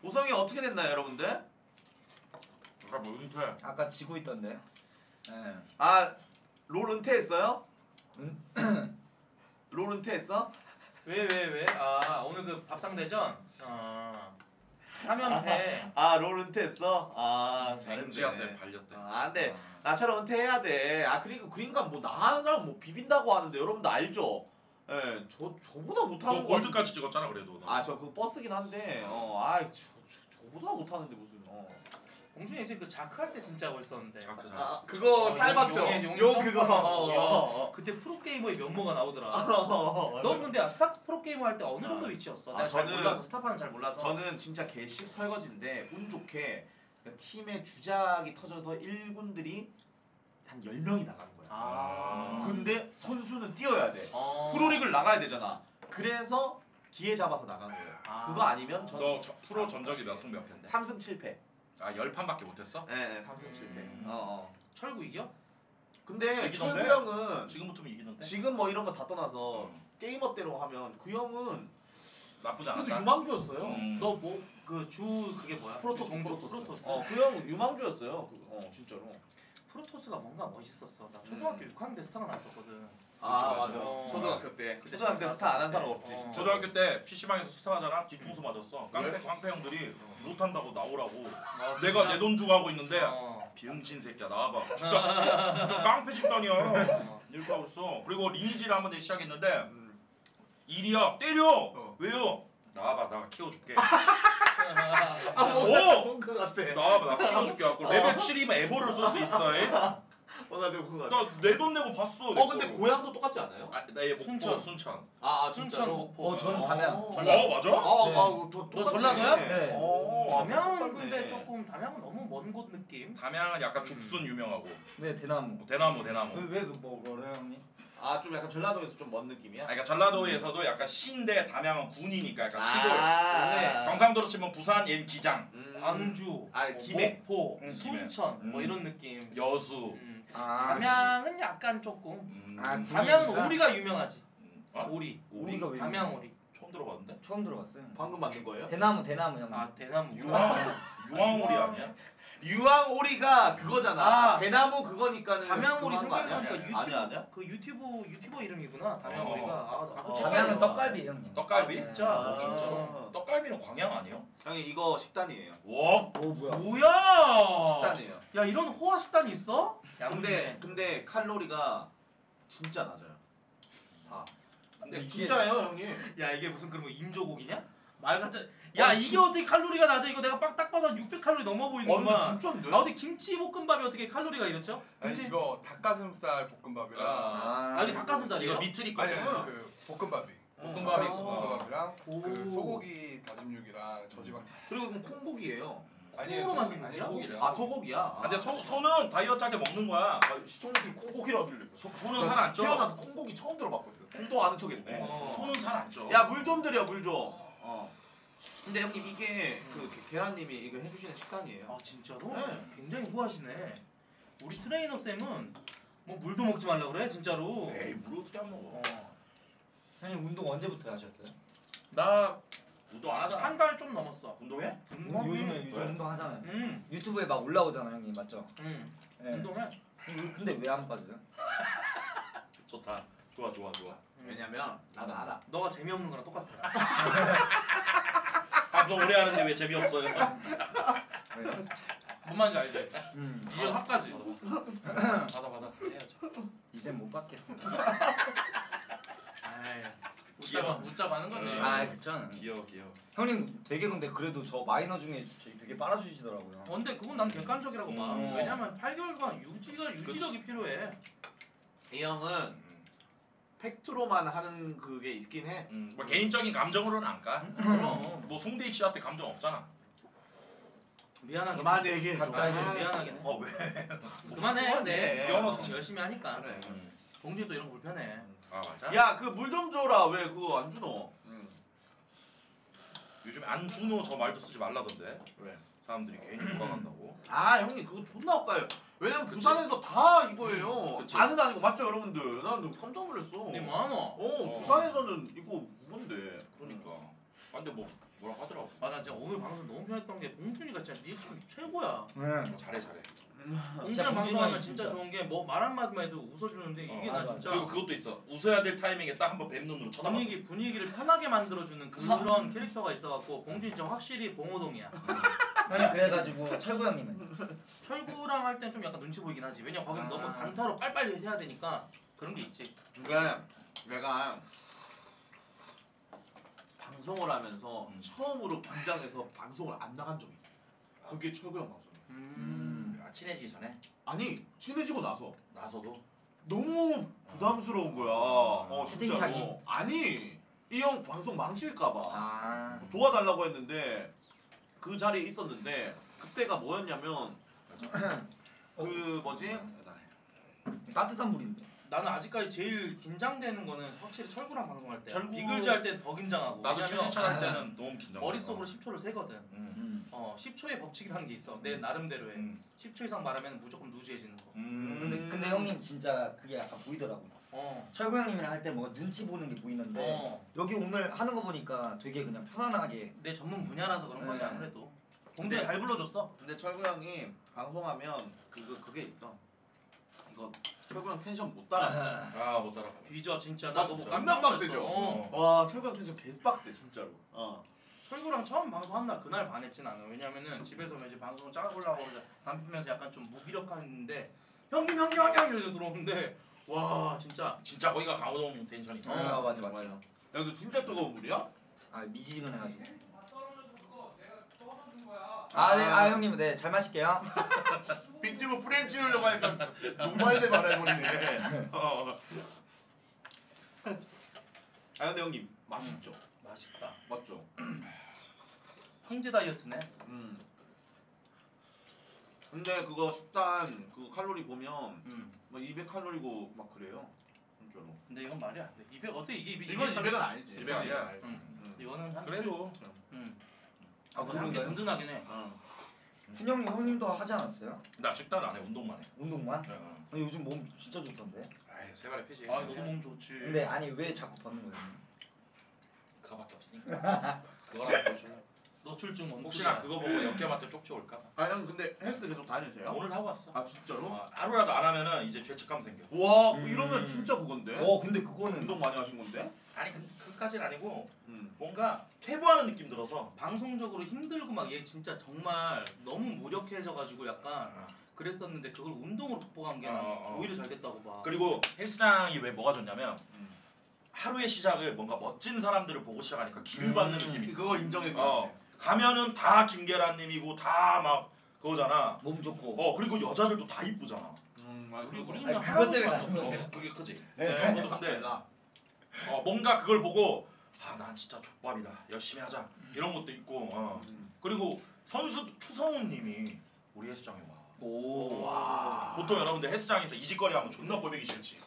보성이 어떻게 됐나요, 여러분들? 아까 뭐 은퇴. 아까 지고 있던데. 예. 아롤 은퇴했어요? 은- 롤 은퇴했어? 왜왜 왜? 아 오늘 그 밥상 대전 아 사연패 아 롤 은퇴했어? 아 잘했네. 발렸대. 아 안돼 나처럼 은퇴해야 돼. 아 그리고 그러니까 뭐 나랑 뭐 비빈다고 하는데 여러분들 알죠? 예, 저 저보다 너 못하는 거. 골드까지 찍었잖아 그래도. 너. 아저 그거 버스긴 한데, 어, 아 저 저, 저보다 못하는데 무슨. 어. 봉준이 이제 그 자크 할 때 진짜 멋있었는데 자크 잘. 아 그거 어? 용의- 용의 용 점프 그거. 어, 어, 그때 프로게이머의 면모가 나오더라 어. 넌 근데 스타 프로게이머 할 때 어느 정도 아. 위치였어? 아, 저는- 몰라서 스타파는 잘 몰라서 저는 진짜 개씹 설거지인데 운 좋게 그러니까 팀의 주작이 터져서 1군들이 한 10명이 나가는 거야. 아 근데 선수는 뛰어야 돼. 어. 프로리그를 나가야 되잖아. 그래서 기회 잡아서 나간 거예요. 아. 그거 아니면 전너 저- 프로 전적이 몇 승 몇 패인데? 3승 7패. 아 열 판밖에 못했어? 네, 네 3승 음. 7패. 어, 어. 철구 이겨? 근데 이기던데? 철구 형은 지금부터면 이기는데? 지금 뭐 이런 거 다 떠나서 음. 게이머대로 하면 그 형은 나쁘지 그래도 않았다. 유망주였어요. 음. 너 뭐 그 주 그게 뭐야? 프로토스 프로토스. 프로토스. 어, 그 형 유망주였어요. 그, 어, 진짜로. 프로토스가 뭔가 멋있었어. 나 초등학교 음. 6학년 때 스타가 나왔었거든. 아 맞아. 맞아. 어. 초등학교 때. 초등학교 때 스타 안 한 사람 없지 어. 진짜. 초등학교 때 PC방에서 스타 하잖아? 뒤통수 맞았어. 깡패, 깡패 형들이 못한다고 나오라고. 아, 내가? 내 돈 주고 하고 있는데 어. 병신 새끼야 나와봐. 진짜 저 깡패 집단이야. 어. 이렇게 하고 있어. 그리고 리니지를 한번 내 시작했는데 음. 일이야 때려. 어. 왜요? 나와봐 내가 키워줄게. 아, 오! 뭔가 본것 같아. 나와봐 나 키워줄게. 갖고 레벨 7이면 에볼을 쏠 수 있어. 뭔가 좀 본것 같아. 나내 돈 내고 봤어. 어 근데 고향도 똑같지 않아요? 아, 나얘 목포 순천. 순천. 아, 아 순천, 진짜로? 목포. 어, 전 담양. 어, 전라도. 어 맞아? 아, 아, 네. 아, 도, 너 전라도야? 네. 어, 담양은 똑같네. 근데 조금 담양은 너무 먼 곳 느낌. 담양은 약간 음. 죽순 유명하고 네 대나무. 대나무 대나무. 왜왜뭐 뭐래요 형님? 아, 좀 약간 전라도에서 좀 먼 느낌이야? 아, 그러니까 전라도에서도 약간 시인데 담양은 군이니까 약간 시골. 네. 경상도로 치면 부산 얘는 기장, 음. 광주, 아, 뭐 김해. 목포, 음. 순천 뭐 음. 이런 느낌. 여수. 음. 아 담양은 약간 조금. 음, 아, 음, 담양은 그러니까. 오리가 유명하지. 어? 오리. 오리가 왜 담양 오리. 처음 들어봤는데? 처음 들어봤어요. 방금 만든 거예요? 대나무 대나무 형. 아 대나무. 유황 유황오리 아니야? 유황 오리가 그거잖아. 아. 대나무 그거니까는 담양 오리 그거 한거 아니야? 생각해보니까 유튜브 아니야, 아니야? 그 유튜브 유튜버 이름이구나. 담양 어. 오리가. 아, 아, 어. 담양은 떡갈비 형님. 떡갈비? 아, 진짜? 어, 진짜로? 떡갈비는 광양 아니에요? 형님 이거 식단이에요. 와? 오 뭐야? 뭐야? 식단이에요. 야 이런 호화 식단이 있어? 근데 근데 칼로리가 진짜 낮아요. 다. 근데 이게- 진짜예요, 형님. 야 이게 무슨 그런 거 인조고기냐? 말 같자. 야 아, 이게 진- 어떻게 칼로리가 낮아? 이거 내가 빡딱 봐도 600 칼로리 넘어 보이는구만. 진짜인데? 아 어디 김치 볶음밥이 어떻게 칼로리가 이렇죠? 아니 김치. 이거 닭가슴살 볶음밥이랑 아, 아 이게 닭가슴살이에요? 이거 미트리 아니 거잖아. 아니 그 볶음밥이 볶음밥이 아. 볶음밥이랑 오. 그 소고기 다짐육이랑 저지방 치즈 그리고 그럼 콩고기예요. 콩으로 소고기 만든 아니 거야? 소고기래 아 소고기야. 아, 근데 소, 소는 다이어트 할 때 먹는 거야. 시청자님 콩고기라고 들려. 소, 소는 살 안 쪄. 태어나서 콩고기 처음 들어봤거든. 콩도 아는 척했네. 어. 소는 살 안 쪄. 야 물 좀 드려 물 좀. 어. 근데 형님 이게 그 게- 계란님이 이거 해주시는 식단이에요. 아 진짜로? 네. 굉장히 후하시네. 우리 트레이너 쌤은 뭐 물도 먹지 말라 그래 진짜로. 에이 물 어떻게 안 먹어? 어. 형님 운동 언제부터 하셨어요? 나 운동 안 하잖아. 한달 좀 넘었어. 운동해? 운동? 요즘에 요즘 왜? 운동 하잖아요. 음, 유튜브에 막 올라오잖아요, 형님 맞죠? 음. 네. 운동해. 음, 근데 왜 안 빠져요? 좋다. 좋아 좋아 좋아. 음. 왜냐면 나도 알아. 너가 재미없는 거랑 똑같아. 방송 오래 하는데 왜 재미없어요? 네. 뭔 말인지 알지? 음, 이제 확까지. 받아 받아. 해야죠. 이제 못 받겠어 요. 아이, 귀여워. 웃자 웃자 가는 거지. 음. 아, 그쵸. 귀여워 귀여워. 형님 되게 근데 그래도 저 마이너 중에 저희 되게 빨아주시더라고요. 어, 근데 그건 난 객관적이라고 봐. 음. 왜냐면 8개월간 유지가 유지력이 필요해. 이 형은 팩트로만 하는 그게 있긴 해. 음, 뭐 개인적인 감정으로는 안 가. 그럼 뭐 송대익 씨한테 감정 없잖아. 미안하긴 그만 해. 얘기해. 갑자기 좀. 미안하긴 해. 어 왜? 그만해. 그만해. 네. 미안하다. 어, 열심히 하니까. 그래. 음. 봉준이도 이런 거 불편해. 아 맞아. 야 그 물 좀 줘라. 왜 그거 안 주노? 요즘 안준호 저 말도 쓰지 말라던데. 왜? 사람들이 괜히 몰아간다고. 아 형님 그거 존나 엇가요. 왜냐면 부산에서 다 이거예요. 그치. 다는 아니고 맞죠 여러분들? 난 깜짝 놀랐어. 니 뭐하노? 어, 어. 부산에서는 이거 뭔데? 그러니까. 아, 근데 뭐 뭐라 하더라고. 아, 나 진짜 오늘 방송 너무 편했던 게 봉준이가 진짜 니참 최고야. 네. 잘해 잘해. 봉준이랑 방송하면 봉준이는 진짜. 좋은 게 뭐 말 한마디만 해도 웃어주는데 이게 어, 나 맞아. 진짜 그리고 그것도 있어. 웃어야 될 타이밍에 딱 한번 뱀 눈으로 쳐다봐. 분위기 분위기를 편하게 만들어주는 그런 캐릭터가 있어갖고 봉준이 진짜 확실히 봉호동이야. 형님 그래가지고 철구 형님은 철구랑 할 땐 좀 약간 눈치 보이긴 하지. 왜냐 면 거기는 아. 너무 단타로 빨빨리 해야 되니까 그런 게 있지. 그러니까 내가 방송을 하면서 음. 처음으로 분장해서 방송을 안 나간 적이 있어. 그게 최고형 방송이야. 음. 아, 친해지기 전에 아니 친해지고 나서 나서도 너무 부담스러운 거야. 어 채팅창이? 진짜로. 아니 이 형 방송 망칠까봐 아. 도와달라고 했는데 그 자리에 있었는데 그때가 뭐였냐면 그 뭐지? 따뜻한 물인데. 나는 아직까지 제일 긴장되는 거는 확실히 철구랑 방송할 때. 철구- 비글즈 할땐더 긴장하고. 나도 왜냐면 최진찬 할 때는 너무 긴장. 머릿속으로 10초를 세거든. 음. 음. 어 10초의 법칙이라는 게 있어. 내 나름대로의. 음. 10초 이상 말하면 무조건 루즈해지는 거. 음. 근데 근데 형님 진짜 그게 약간 보이더라고요. 어. 철구 형님이랑 할 때 뭐 눈치 보는 게 보이는데 어. 여기 오늘 하는 거 보니까 되게 그냥 편안하게 내 전문 분야라서 그런 거지 네. 아무래도. 봉준이 잘 불러줬어. 근데 철구 형이 방송하면 그거 그게 있어. 이거 철구 형 텐션 못 따라. 아못 따라가. 뒤져 진짜 나나 너무 존나 깜짝 빡세죠? 놀랐어. 어. 와 철구 형 텐션 개빡세 진짜로. 어. 철구랑 처음 방송한 날 그날 반했잖아. 왜냐면은 집에서 이제 방송을 짜보려고 이제 담배 피면서 약간 좀 무기력한데 형님 형님 형님 이러고 들어오는데 와 진짜 진짜 거기가 강호동 텐션이. 어. 아 맞아 맞아. 야, 너 진짜 뜨거운 물이야? 아 미지근해가지고. 아. 아, 네, 아 형님 네잘 마실게요. 빈집을 프렌치 흘려고 하니까 눈말대 말해버리네. 어. 아 근데 형님 맛있죠? 맛있다. 맞죠? 황제 다이어트네. 음. 근데 그거 식단 그 칼로리 보면 음. 뭐 200 칼로리고 막 그래요. 진짜로. 근데 이건 말이 안 돼. 200 어때 이게 200? 이건 200은 아니지. 200 아니야. 응. 음. 이거는 한 그래도 음. 아 한개 그런가요? 든든하긴 해. 어. 훈영님 형님도 하지 않았어요? 나 식단 안 해. 운동만 해. 운동만? 응, 응. 근데 요즘 몸 진짜 좋던데. 아이 세발의 피지. 아 너도 몸 좋지. 근데 아니 왜 자꾸 벗는 거예요? 그거밖에 없으니까. 그거랑 보여줄래? 노출증 원투야. 혹시나 그거 보고 역겨한테 쪽지 올까? 봐. 아형 근데 헬스 계속 다니세요? 오늘 하고 왔어. 아 진짜로? 어, 하루라도 안 하면은 이제 죄책감 생겨. 와 음. 이러면 진짜 그건데? 어 근데 그거는 운동 많이 하신 건데? 아니 그, 그까진 아니고 음. 뭔가 퇴보하는 느낌 들어서. 방송적으로 힘들고 막 얘 진짜 정말 너무 무력해져가지고 약간 어. 그랬었는데 그걸 운동으로 극복한 게 어, 난 어. 오히려 잘 됐다고 봐. 그리고 헬스장이 왜 뭐가 좋냐면 음. 하루의 시작을 뭔가 멋진 사람들을 보고 시작하니까 기를 받는 음. 느낌이 있어. 그거 인정해. 어 가면은 다 김계란님이고 다 막 그거잖아. 몸 좋고. 어 그리고 여자들도 다 이쁘잖아. 음, 맞아. 그리고 우리는 아니, 그것 때문에. 어, 그게 크지. 네. 그것도 근데 나. 어, 뭔가 그걸 보고 아 난 진짜 좆밥이다 열심히 하자 이런 것도 있고 어. 음. 그리고 선수 추성훈님이 우리 헬스장에 와. 오. 와. 보통 여러분들 헬스장에서 이 짓거리 하면 존나 꼴보기 싫지.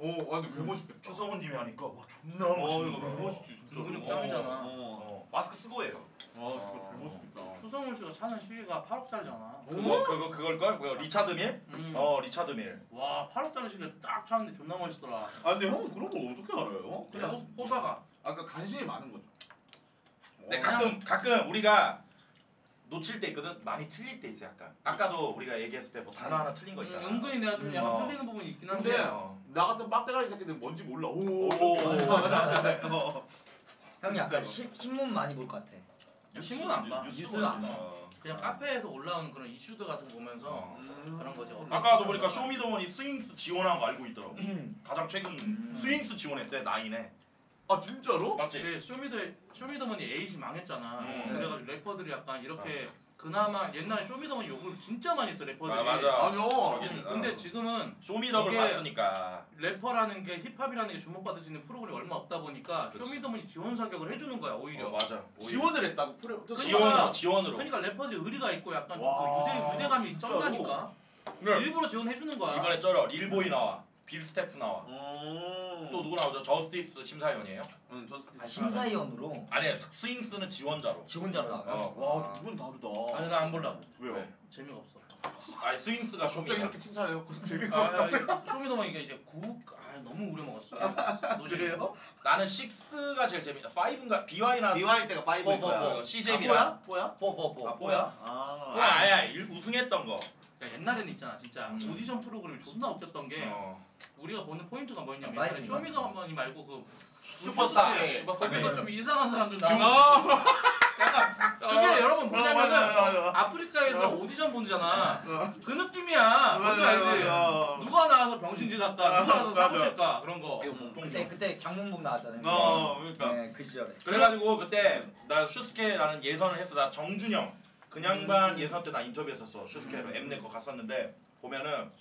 오, 아 근데 개 멋있겠다. 추성훈님이 하니까 와 존나 어, 이거. 개 멋있지 진짜. 은근히 짱이잖아. 어. 어, 마스크 쓰고 해요. 어, 진짜 개 멋있겠다. 추성훈 씨가 차는 시계가 8억짜리잖아. 그거 그거 그걸 걸? 그거 리차드 밀? 음. 어 리차드 밀. 와 8억짜리 시계 딱 차는데 존나 멋있더라. 아 근데 형은 그런 걸 어떻게 알아요? 그냥 그냥 호- 호사가. 아까 관심이 많은 거죠. 근데 가끔 가끔 우리가 놓칠 때 있거든. 많이 틀릴 때 있어 약간. 아까도 우리가 얘기했을 때 뭐 단어 하나 틀린 거 있잖아. 음, 은근히 내가 좀 약간 어. 틀리는 부분이 있긴 한데. 근데 어. 나 같은 빡대가리 새끼들 뭔지 몰라. 오. 오. 오. 형이 약간 시, 신문 많이 볼 것 같아. 신문 안 봐. 뉴스 안 봐. 어. 그냥 카페에서 올라오는 그런 이슈들 같은 거 보면서 어. 그런 거지. 아까도 보니까. 쇼미더머니 스윙스 지원한 거 알고 있더라고. 가장 최근 음. 스윙스 지원했대 nine에. 아 진짜로? 맞지? 그래, 쇼미더 쇼미더머니 에이지 망했잖아. 음. 그래가지고 래퍼들이 약간 이렇게 그나마 옛날에 쇼미더머니 욕을 진짜 많이 했어 래퍼들이. 아 맞아. 아니요. 저기- 음, 근데 지금은 쇼미더를 이게- 봤으니까. 래퍼라는 게 힙합이라는 게 주목받을 수 있는 프로그램이 얼마 없다 보니까 그치. 쇼미더머니 지원 사격을 해주는 거야 오히려. 어, 맞아. 오히려. 지원을 했다고 프레. 지원으로 지원으로. 그러니까 래퍼들이 의리가 있고 약간 와, 좀 유대 유대감이? 쩐다니까. 네. 일부러 지원해 주는 거야. 이번에 쩔어 릴보이 나와. 빌 스텝스 나와. 음. 또 누구 나오죠? 저스티스 심사위원이에요? 응, 저스티스. 아, 심사위원으로 아니 스윙스는 지원자로. 지원자로 나가. 어. 와, 두분 다르다. 아니 나 안 볼라고. 왜요? 왜? 재미가 없어. 아니 스윙스가 갑자기. 이렇게 칭찬해요. 되게 아, 아, 이 쇼미더머니가 이제 구 아, 너무 우려 먹었어. 노잼. 나는 6가 제일 재밌다. 5인가 BY나 BY 때가 파이브일 뭐, 거야. 뭐, 뭐, CJB랑. 뽀야? 뽀뽀뽀. 아, 뽀야? 아. 아, 일- 우승했던 거. 야, 옛날에는 있잖아 진짜 음. 오디션 프로그램이 존나 웃겼던 게 어. 우리가 보는 포인트가 뭐였냐면 아, 옛날에 마이크 쇼미더머니 말고 그 슈퍼스타. 슈퍼스타. 거기서 좀 이상한 사람들 나와. 아. 약간 그게 여러분 맞아, 뭐냐면은 맞아. 아프리카에서 오디션 보잖아. 그 느낌이야. 뭔지 맞아, 알지? 맞아. 누가 나와서 병신짓 할까? 누가 나와서 사고. 칠까? 그런 거. 이거 그때 목동주. 그때 장문복 나왔잖아요. 어, 그러니까. 네, 그 시절에. 그래가지고 그때 나 슈스케라는 예선을 했어. 나 정준영 그냥반 음. 예선 때 나 인터뷰했었어. 슈스케로 엠넷 거 갔었는데 보면은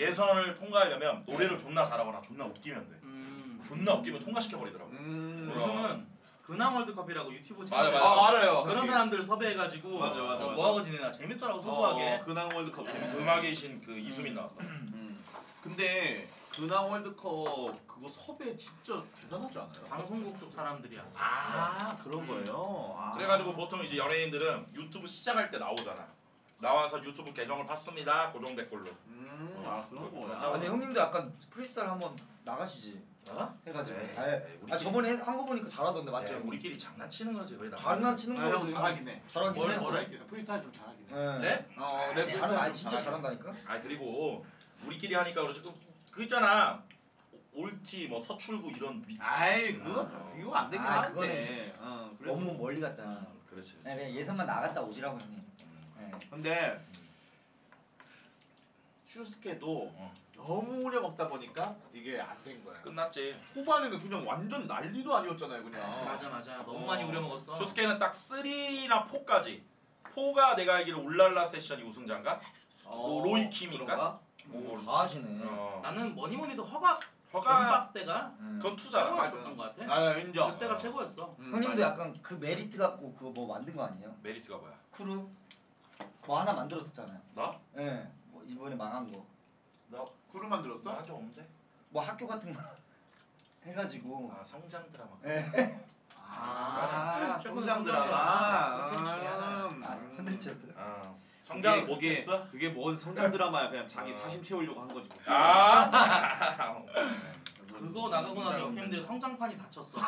예선을 통과하려면 노래를 존나 잘하거나 존나 웃기면 돼. 음. 존나 웃기면 통과시켜 버리더라고. 음. 요즘은 근황 월드컵이라고 유튜브 맞아, 채널에 맞아. 아, 알아요. 그런 사람들을 섭외해가지고 맞아, 맞아, 어, 맞아. 뭐 하고 지내나 재밌더라고 소소하게. 어, 근황 월드컵 재밌어. 음악의 신그 이수민 나왔다. 음. 근데 근황 월드컵 그거 섭외 진짜 대단하지 않아요? 방송국 쪽 사람들이야. 아 그런 거예요. 아. 그래가지고 보통 이제 연예인들은 유튜브 시작할 때 나오잖아. 나와서 유튜브 계정을 팠습니다. 고정 댓글로. 음, 아 그런 아, 거야. 근데 형님도 약간 프리스타일 한번 나가시지. 어? 해가지고. 에이, 아, 에이, 우리끼리- 아 저번에 한 거 보니까 잘하던데 맞죠? 야, 형님? 우리끼리 장난치는 거지 왜 나? 장난치는 아, 형 거거든. 잘하긴 해. 잘하긴 해. 프리스타일 좀 잘하긴 해. 네. 네? 어, 랩랩 잘한 아니 진짜 잘한다니까. 아 그리고 우리끼리 하니까 그러지. 그- 그 있잖아. 올티 뭐 서출구 이런 미... 아이 그거 비교 안 되긴 아, 하는데. 어. 너무 멀리 갔다. 그렇지. 네, 그냥 예선만 나갔다 오시라고 형님. 네. 근데 슈스케도 어. 너무 우려먹다 보니까 이게 안 된 거야. 끝났지. 초반에는 그냥 완전 난리도 아니었잖아요, 그냥. 맞아 맞아. 너무 어. 많이 우려 먹었어. 슈스케는 딱 3나 4까지. 4가 내가 알기로 울랄라 세션이 우승자인가? 어, 로이 킴인가? 그런가? 오, 다 하시네. 어. 나는 뭐니 뭐니도 허각 허각 존박 때가 음. 그건 two잖아. 최고였었던 것 같아. 아 인정. 그때가 최고였어. 음, 형님도 맞아. 약간 그 메리트 갖고 그거 뭐 만든 거 아니에요? 메리트가 뭐야? 크루 뭐 하나 만들었었잖아요. 나? 예. 네. 뭐 이번에 망한 거. 나 구루 만들었어? 나한적 없는데? 뭐 학교 같은 거 해가지고. 아 성장 드라마. 예. 아, 최근 성장 성장 드라마. 콘텐츠 하나. 음. 아 콘텐츠였어요. 아 그게- 못했어? 그게 뭔 성장 드라마야? 그냥 자기 어. 사심 채우려고 한 거지. 아. 그거 나가고 나서 역캠들 성장판이 닫혔어.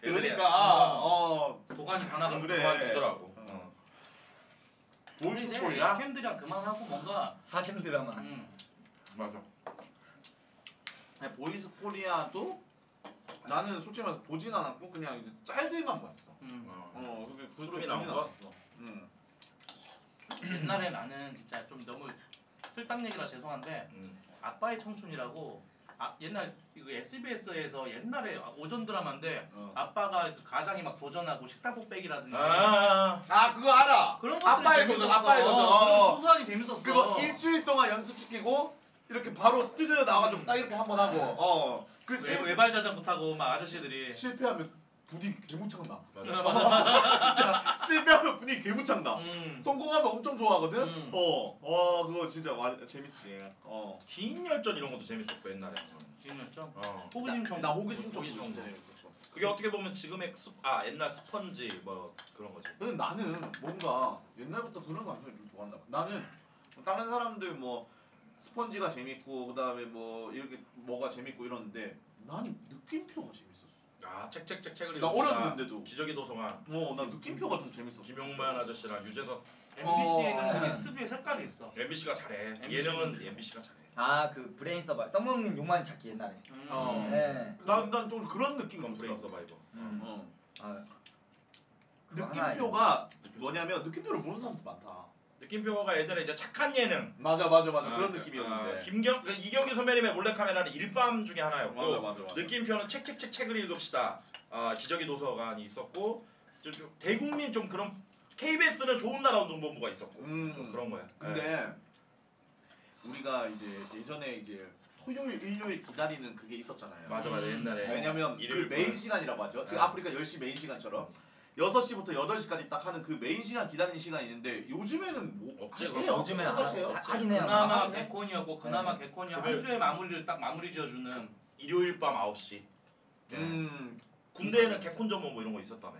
그러니까 어 도관이 다 나갔어. 그래. 그만두더라고. 근데 이제 볼스토리야? 역캠들이랑 그만하고 뭔가 사심 드라마. 음, 맞아. 아니, 보이스 코리아도 나는 솔직히 말해서 보진 않았고 그냥 이제 짤들만 봤어. 음. 어. 어, 그게 그 소름이 나온 거? 응. 옛날에 나는 진짜 좀 너무 틀딱 얘기라 죄송한데 음. 아빠의 청춘이라고 아, 옛날 이거 SBS에서 옛날에 오전 드라마인데 어. 아빠가 그 가장이 막 도전하고 식탁보 빼기라든지 아, 아 그거 알아. 그런 것들이 아빠의. 도전, 아빠의 도전. 어. 소소하게 재밌었어. 그거 일주일 동안 연습시키고 이렇게 바로 스튜디오 나와가지고 딱 이렇게 한 번 하고 어. 그 외, 실, 외발 자전거 타고 막 아저씨들이 실패하면 분위기 개무창 나. 맞아. 진짜 실패하면 분위기 개무창 나. 음. 성공하면 엄청 좋아하거든. 음. 어. 와 그거 진짜 와, 재밌지. 어. 긴 열전 이런 것도 재밌었고 옛날에. 기억났죠? 어. 호기심 청나 호기심 진짜 좀. 재밌었어. 그게 어떻게 보면 지금의 스, 아 옛날 스펀지 뭐 그런 거지. 근데 나는 뭔가 옛날부터 그런 감성을 좀 좋아한다. 나는 다른 사람들 뭐 스펀지가 재밌고 그다음에 뭐 이렇게 뭐가 재밌고 이러는데 나는 느낌표가 재밌었어. 아 책책책 책을 나. 어렸는데도. 기저귀 도서관 어, 나 느낌표가 좀 재밌었어. 김용만 아저씨랑 유재석 MBC에는 어. 특유의 색깔이 있어. MBC가 잘해. MBC 예능은. MBC가 잘해. 아 그 브레인 서바 떠먹는 욕만 찾기 옛날에. 음. 어. 네. 난난좀 그런 그건 좀 브레인. 서바이버. 음. 어. 아 느낌표가 뭐냐면 느낌표를 모르는 사람도 많다. 느낌표가 예전에 이제 착한 예능. 맞아 맞아 맞아 아, 그런 그, 느낌이었는데. 아, 김경 그 이경규 선배님의 몰래카메라는 일밤 중에 하나였고 맞아 맞아 맞아. 느낌표는 책 책 책 책을 읽읍시다. 아 기저귀 도서관이 있었고 좀, 좀 대국민 좀 그런 KBS는 좋은 나라 운동본부가 있었고 음. 좀 그런 거야. 네. 근데 우리가 이제 예전에 이제 토요일 일요일 기다리는 그게 있었잖아요. 맞아 맞아 옛날에 왜냐면 그 메인 시간이라고 하죠. 지금 네. 아프리카 10시 메인 시간처럼 6시부터 8시까지 딱 하는 그 메인 시간 기다리는 시간이 있는데 요즘에는 뭐. 해요. 안 어떠세요? 하고 하긴 해요. 그나마 하긴 해. 개콘이었고 그나마 개콘이 한 주의 마무리를 딱 마무리 지어주는 일요일 밤 9시. 음. 군대에는 개콘 전문 뭐 이런 거 있었다며.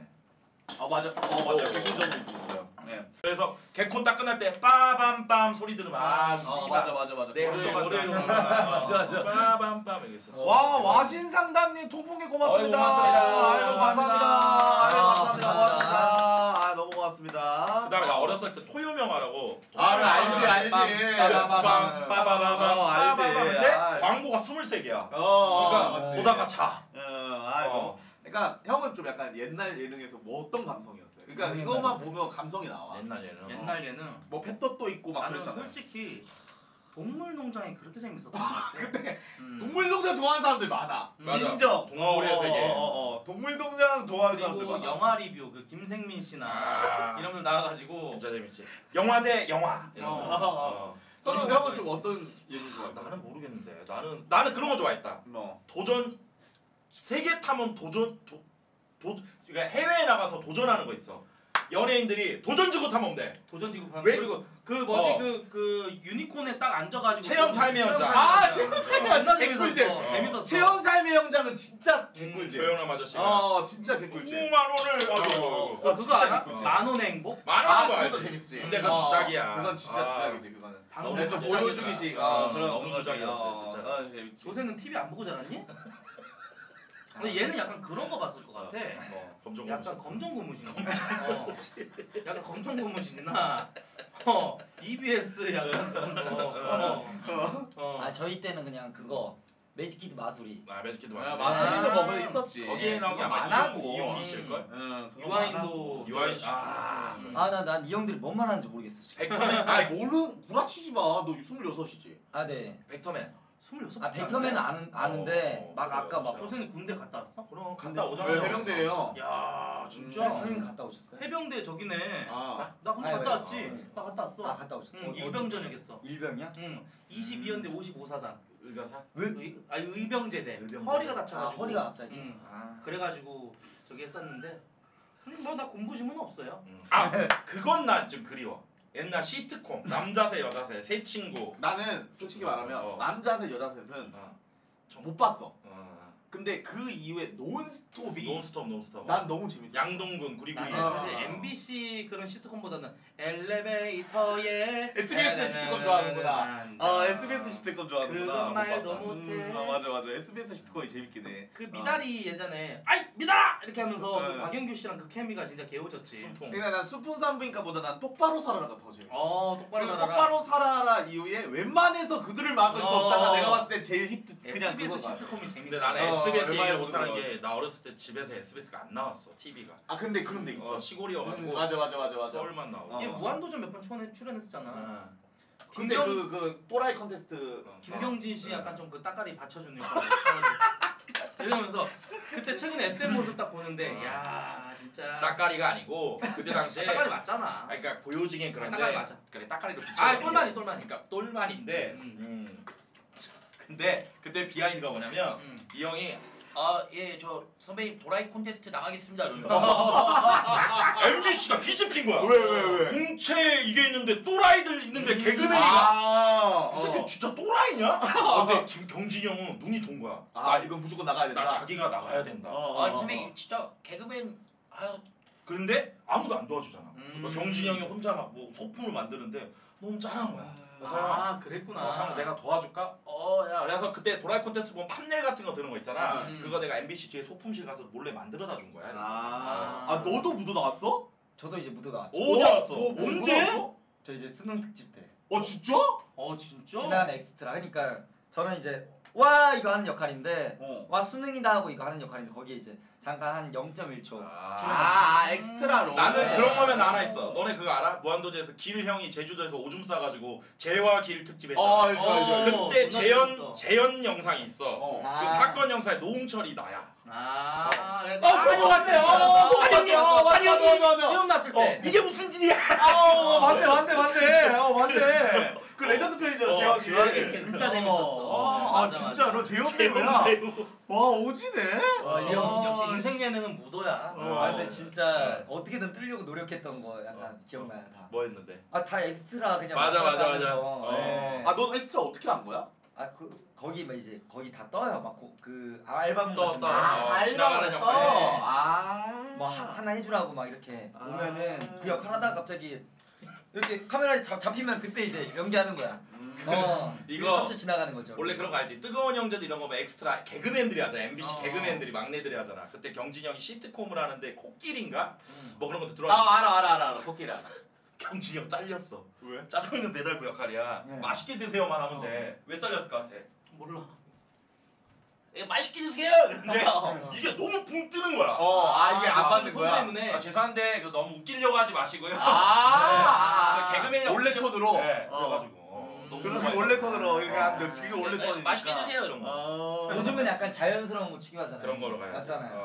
아 맞아. 어 맞아. 백신점이 있었어요. 네. 그래서 개콘 딱 끝날 때 빠밤빰 소리 들으면 아어 씨발 맞아 맞아 맞아. 내거 노래 맞아. 맞아 빠밤빰 이게 있었어. 와 와신 상담님 통풍에 고맙습니다. 아이고 감사합니다. 감사합니다. 아이고 감사합니다. 아, 고맙습니다. 아 너무 고맙습니다. 그다음에 나 어렸을 때 토요명화라고 아 알지 알지. 빠바밤 빠바바밤 어, 알지. 근데 아. 광고가 23개야. 어, 그러니까. 보다가 자. 어. 어. 그러니까 형은 좀 약간 옛날 예능에서 뭐 어떤 감성이었어요? 그러니까 음, 이거만 보면 감성이 나와. 옛날 예능. 옛날 예능 뭐 펫떡도 있고 막 나는 그랬잖아요. 솔직히 동물농장이 그렇게 재밌었던 것 같아. 근데 음. 동물동장 좋아하는 사람들 많아. 맞아. 인정. 동물의 어, 어, 세계. 어, 어, 어. 동물동장 좋아하는 사람들 그리고 많아. 영화 리뷰 그 김생민 씨나 아. 이런 분 나와가지고 진짜 재밌지. 영화 대 영화. 이런 어. 거. 어. 형은 형은 좀 어떤 예능 좋아해? 나는 모르겠는데 나는 나는 그런 거 좋아했다. 뭐. 도전 세계 탐험 도전 도, 도 그러니까 해외에 나가서 도전하는 거 있어. 연예인들이 도전지구 탐험 대. 도전지구 판 왜? 그리고 그 뭐지 어. 그 그 유니콘에 딱 앉아가지고 체험 그 삶의 체험 현장. 아. 체험 삶의 어, 현장 재밌었어. 개꿀잼. 어. 재밌었어. 체험 삶의 영장은 진짜 음, 개꿀잼. 조영남 아저씨가. 어 진짜 개꿀잼. 5만 원을 어, 아이고, 그거 진짜 알아? 개꿀잼. 만 원의 행복? 만아 그것도. 재밌지. 근데 그건 어, 주작이야. 그건 진짜 아. 주작이지 그거는. 방금 근데 좀. 보여주기식. 어, 어, 그런 너무 주작이었지, 어, 진짜. 어, 재밌지. 조세는 TV 안 보고 자랐니? 근데 얘는 약간 그런 거 봤을 것 같아. 어, 검정 약간 검정 고무신. 어. 약간 검정 고무신이나 어 EBS 약간 그런 거. 어. 어. 아 저희 때는 그냥 그거 매직키드 마수리. 아 매직키드 아, 맞아. 마수리도 뭐 그거 있었지. 거기에 나온 게 그거 아마 만화고. 이용- 이용기 씨일 걸? 응, 유아인도. 유아인 아. 음. 아나난이 형들이 뭔 말하는지 모르겠어 지금. 벡터맨. 아니 모르 구라치지 마. 너 26이지. 아 네. 벡터맨. 26. 아 벡터맨은 아는 아는데 어, 막 아까 막 조세는 군대 갔다 왔어? 그럼 근데 갔다 오자마자. 왜 해병대예요? 야 음. 진짜. 형님 갔다 오셨어요? 해병대 저기네. 아. 나 군대 아니, 갔다 왜? 왔지. 어. 나 갔다 왔어. 아 갔다 오셨어요? 응, 일병 전역했어. 일병이야? 응. 22연대 55사단. 의가사? 의, 아니 의병제대. 의병제대. 허리가 아 다쳐가지고. 허리가 갑자기. 응. 아. 그래가지고 저기 했었는데. 뭐나 공부심은 없어요. 아 그건 나 좀 그리워. 옛날 시트콤 남자셋 여자셋 세 친구. 나는 솔직히 말하면 어. 남자셋 여자셋은 어. 못 봤어. 어. 근데 그 이후에 논스톱이 논스톱 논스톱. 난 너무 재밌어. 양동근 구리구리. 나는 어. 사실 MBC 그런 시트콤보다는 엘리베이터에 SBS 시트콤 좋아하는구나. 어 SBS 시트콤 좋아하는구나. 그건 말도 못 봤다. 못해. 음, 아, 맞아 맞아. SBS 시트콤이 재밌긴 해. 그 미달이 예전에 아이 미달아 이렇게 하면서 네. 그 박영규 씨랑 그 케미가 진짜 개오졌지. 순풍. 그러니까 난 순풍 산부인과보다 난 똑바로 살아라가 더 재밌어. 어 똑바로 살아라. 똑바로 살아라 이후에 웬만해서 그들을 막을 수 어. 없다가 내가 봤을 때 제일 히트 그냥 SBS. 시트콤이 재밌어. 근데 나는 어, SBS 얘기를 얼마나 못하는. 게 나 어렸을 때 집에서 SBS가 안 나왔어 TV가. 아 근데 그런 데 있어. 어, 시골이어가지고 음, 맞아 맞아 맞아 맞아. 서울만 나오고. 어. 얘 무한도전 몇 번 출연 출연했었잖아. 아. 근데 김경- 그그 또라이 컨테스트 김경진 씨 어. 약간 좀 그 따까리 받쳐주는 역할 이러면서 그때 최근에 앳된 모습 딱 보는데 어. 야 진짜 따까리가 아니고 그때 당시에 따까리 맞잖아. 아, 그러니까 보여지긴 그런데 따까리 맞아. 그래 따까리도 비춰. 아 똘마니 똘마니. 그러니까 똘마니인데. 음. 음. 근데 그때 비하인드가 뭐냐면 음. 이 형이 아 예 저 선배님 도라이 콘테스트 나가겠습니다 이러면서 MBC가 뒤집힌 거야. 왜, 왜, 왜? 공채 이게 있는데 또라이들 있는데 개그맨이가 아, 이 새끼 진짜 또라이냐? 근데 김경진이 형은 눈이 돈 거야. 아 이건 무조건 나가야 된다. 나 자기가 나가야 된다. 어, 어, 아 어, 선배님 어. 진짜 개그맨 아유 그런데 아무도 안 도와주잖아. 음. 경진이 형이 혼자 막 뭐 소품을 만드는데 너무 짠한 거야. 그래서 아 형, 그랬구나. 어, 형 내가 도와줄까? 어야 그래서 그때 도라이 콘테스트 보면 판넬 같은 거 드는 거 있잖아. 음. 그거 내가 MBC 뒤에 소품실 가서 몰래 만들어다 준 거야. 아, 아 너도 무도 나왔어? 저도 이제 무도 나왔죠. 오 잘했어. 뭐, 뭐, 언제? 뭐 나왔어? 저 이제 수능 특집 때 어 진짜? 어 진짜? 지난 엑스트라 그러니까 저는 이제 와 이거 하는 역할인데 어. 와 수능이다 하고 이거 하는 역할인데 거기에 이제 잠깐 한 0.1초 아, 아 엑스트라로. 나는 네. 그런 거면 하나 있어. 너네 그거 알아? 무한도전에서 길 형이 제주도에서 오줌 싸가지고 죄와 길 특집 했잖아. 어, 어. 이거. 그때 재현. 재현 영상이 있어. 어. 그 아. 사건 영상에 노홍철이 나야. 아, 어, 같아. 어, 그거 같아. 어, 맞아, 맞아, 맞아. 수염 났을 때. 이게 무슨 일이야? 어, 맞네, 맞네, 맞네. 어, 맞네. 그 레전드 편이죠, 어, 재혁이. 재혁이 진짜 어. 재밌었어. 아, 아, 맞아, 진짜로 맞아. 재혁 배우야. 배우. 와, 오지네. 형, 역시 인생 예능은 무도야. 어. 아 근데 진짜 어떻게든 뜨려고 노력했던 거 약간 기억나요 다. 뭐 했는데? 아 다 엑스트라 그냥 맞아, 맞아, 맞아. 어. 네. 아, 너 엑스트라 어떻게 한 거야? 아 그 거기 막 이제 거기 다 떠요 막그 알바문 떠, 같은 떠. 거. 아, 지나가는 역할. 아. 뭐 하, 하나 해주라고 막 이렇게 아. 오면은 그 역할 하다가 갑자기 이렇게 카메라에 잡, 잡히면 그때 이제 연기하는 거야. 어 이거 3초 지나가는 거죠. 원래 그런 거 알지? 뜨거운 형제들 이런 거뭐 엑스트라 개그맨들이 하잖아. MBC 어. 개그맨들이 막내들이 하잖아. 그때 경진이 형이 시트콤을 하는데 코끼리인가? 음. 뭐 그런 것도 아, 들어와. 알아, 알아, 알아. 코끼리 알아. 경진이 형 잘렸어. 왜? 짜장면 배달부 역할이야. 네. 맛있게 드세요만 하면 돼. 왜 잘렸을 것 같아? 몰라. 예, 맛있게 드세요. 이랬는데 이게 너무 붕 뜨는 거야. 어, 아, 이게 안 아, 맞는 톤 거야? 때문에. 아, 죄송한데 그 너무 웃기려고 하지 마시고요. 아, 그 개그맨이랑 원래 톤으로? 네, 어. 그래가지고. 어, 그래서. 원래 톤으로 이렇게 하는데 그게 원래 예, 톤이니까. 맛있게 드세요 이런 거. 어. 요즘은 약간 자연스러운 거 중요하잖아요. 그런 거로 가야지. 맞잖아요.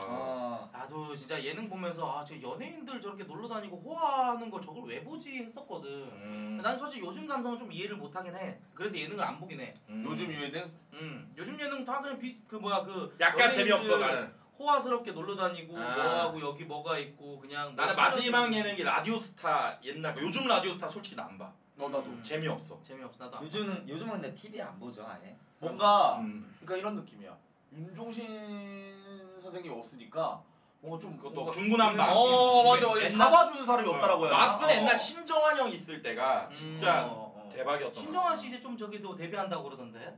나도 진짜 예능 보면서 아, 저 연예인들 저렇게 놀러 다니고 호화하는 걸 저걸 왜 보지 했었거든. 음. 난 솔직히 요즘 감성은 좀 이해를 못 하긴 해. 그래서 예능을 안 보긴 해. 음. 요즘 유행은 음. 요즘 예능 다 그냥 비, 그 뭐야 그 약간 연예인들 재미없어 나는. 호화스럽게 놀러 다니고 아. 뭐하고 여기 뭐가 있고 그냥 뭐 나는 마지막 예능이 라디오스타 옛날 거. 요즘 라디오스타 솔직히 나 안 봐. 어, 나도. 음. 재미없어. 재미없어 나도. 요즘은 요즘은 근데 TV 안 보죠 아예. 뭔가 음. 그러니까 이런 느낌이야. 윤종신 선생님 없으니까 뭔가 좀 그것도 중구난방. 어 맞아 맞아. 옛날- 잡아주는 사람이 없더라고요. 마스는 어. 옛날 신정환 형 있을 때가 진짜 어, 어. 대박이었던 신정환. 씨 이제 좀 저기도 데뷔한다고 그러던데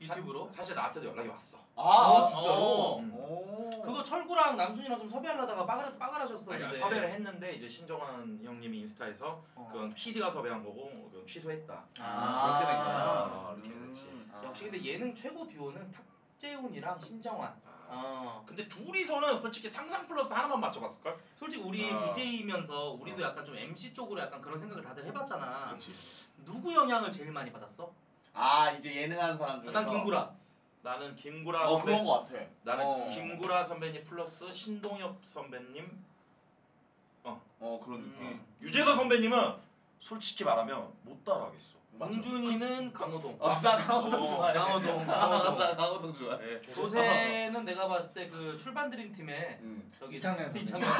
유튜브로. 사실 나한테도 연락이 왔어. 아, 아 어, 진짜로? 어. 오. 그거 철구랑 남순이랑 좀 섭외하려다가 빠그라 빠그라졌었는데. 그러니까 섭외를 했는데 이제 신정환 형님이 인스타에서 어. 그건 PD가 섭외한 거고 그건 취소했다. 아, 그렇게 된 거야. 아, 어, 이렇게 됐지. 아. 역시 근데 예능 최고 듀오는 탁 재훈이랑 신정환. 아. 어. 근데 둘이서는 솔직히 상상 플러스 하나만 맞춰봤을 걸? 솔직히 우리 어. BJ면서 우리도 어. 약간 좀 MC 쪽으로 약간 그런 생각을 다들 해봤잖아. 그렇지. 누구 영향을 제일 많이 받았어? 아 이제 예능하는 사람 중에서. 난 김구라. 나는 김구라 어 선배, 그런 거 같아. 나는 어. 김구라 선배님 플러스 신동엽 선배님, 어 그런 느낌. 음. 유재석 선배님은 솔직히 말하면 못 따라하겠어. 맞아. 봉준이는 강호동. 아, 나 강호동 어, 좋아해. 강호동, 나 강호동. 강호동 좋아해. 네, 조세. 조세는 내가 봤을 때 그 출발 드림 팀에 응. 저기 이창현 선수. 이창현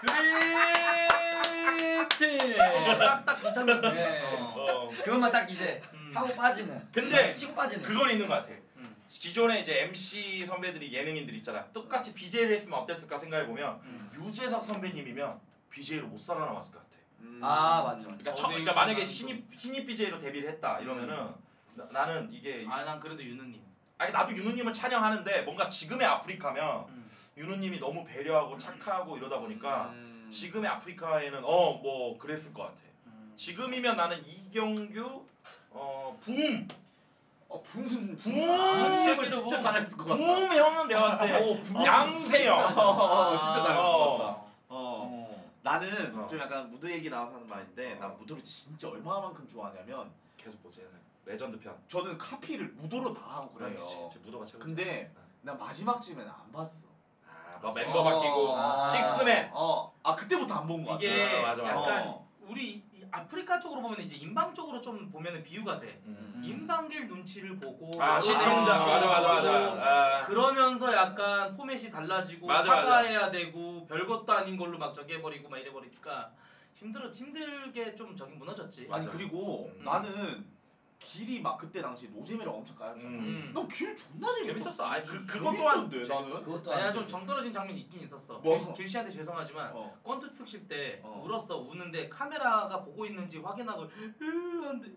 드림 팀. 딱딱 이창현 선수. 네. 어. 어. 그것만 딱 이제 음. 하고 빠지는. 근데 치고 빠지는. 그건 있는 것 같아. 음. 기존에 이제 MC 선배들이 예능인들 있잖아. 똑같이 BJ를 했으면 어땠을까 생각해 보면 음. 유재석 선배님이면 BJ로 못 살아남았을 것 같아. 음. 아, 맞죠, 맞죠. 그러니까, 처, 그러니까 만약에 신입 신입 BJ로 데뷔를 했다 이러면은 나, 나는 이게 아, 난 그래도 윤우님. 아니 나도 윤우님을 찬양하는데 뭔가 지금의 아프리카면 음. 윤우님이 너무 배려하고 착하고 이러다 보니까 음. 지금의 아프리카에는 어 뭐 그랬을 것 같아. 음. 지금이면 나는 이경규 어 붐. 어 붐. 붐. 붐을 진짜 잘했을 것 같다. 붐 형은 내가 봤을 때 어, 붐. 양세형. 어, 진짜 잘했을 것 어. 같다. 나는 어. 좀 약간 무도 얘기 나와서 하는 말인데 어. 나 무도를 진짜 얼마만큼 좋아하냐면 계속 보지 얘는. 레전드 편. 저는 카피를 무도로 다 하고 그래요. 그치, 그치. 무도가 최고. 근데 나 마지막쯤에는 안 봤어. 아, 뭐 멤버 바뀌고 아. 식스맨. 어, 아 그때부터 안 본 거 같아. 이게 아, 맞아, 맞아. 약간 어. 우리 이 아프리카 쪽으로 보면 이제 인방 쪽으로 좀 보면은 비유가 돼. 음. 인방갤 눈치를 보고 아 시청자 아, 맞아 맞아 맞아. 아. 그러면서 약간 포맷이 달라지고 맞아, 맞아. 사과해야 되고 별것도 아닌 걸로 막 저기 해버리고 막 이래버리니까 힘들어 힘들게 좀 저기 무너졌지. 아니 맞아. 그리고 음. 나는 길이 막 그때 당시 노잼이랑 엄청 까였잖아. 음. 난길 존나 재밌었어. 재밌었어. 아니, 그- 그 그것 또한 재밌었어. 나는. 그것도 아니야. 좀 정 떨어진 장면이 있긴 있었어. 뭐? 길- 길씨한테 죄송하지만 어. 권투 특집 때 어. 울었어 우는데 카메라가 보고 있는지 확인하고 으 안돼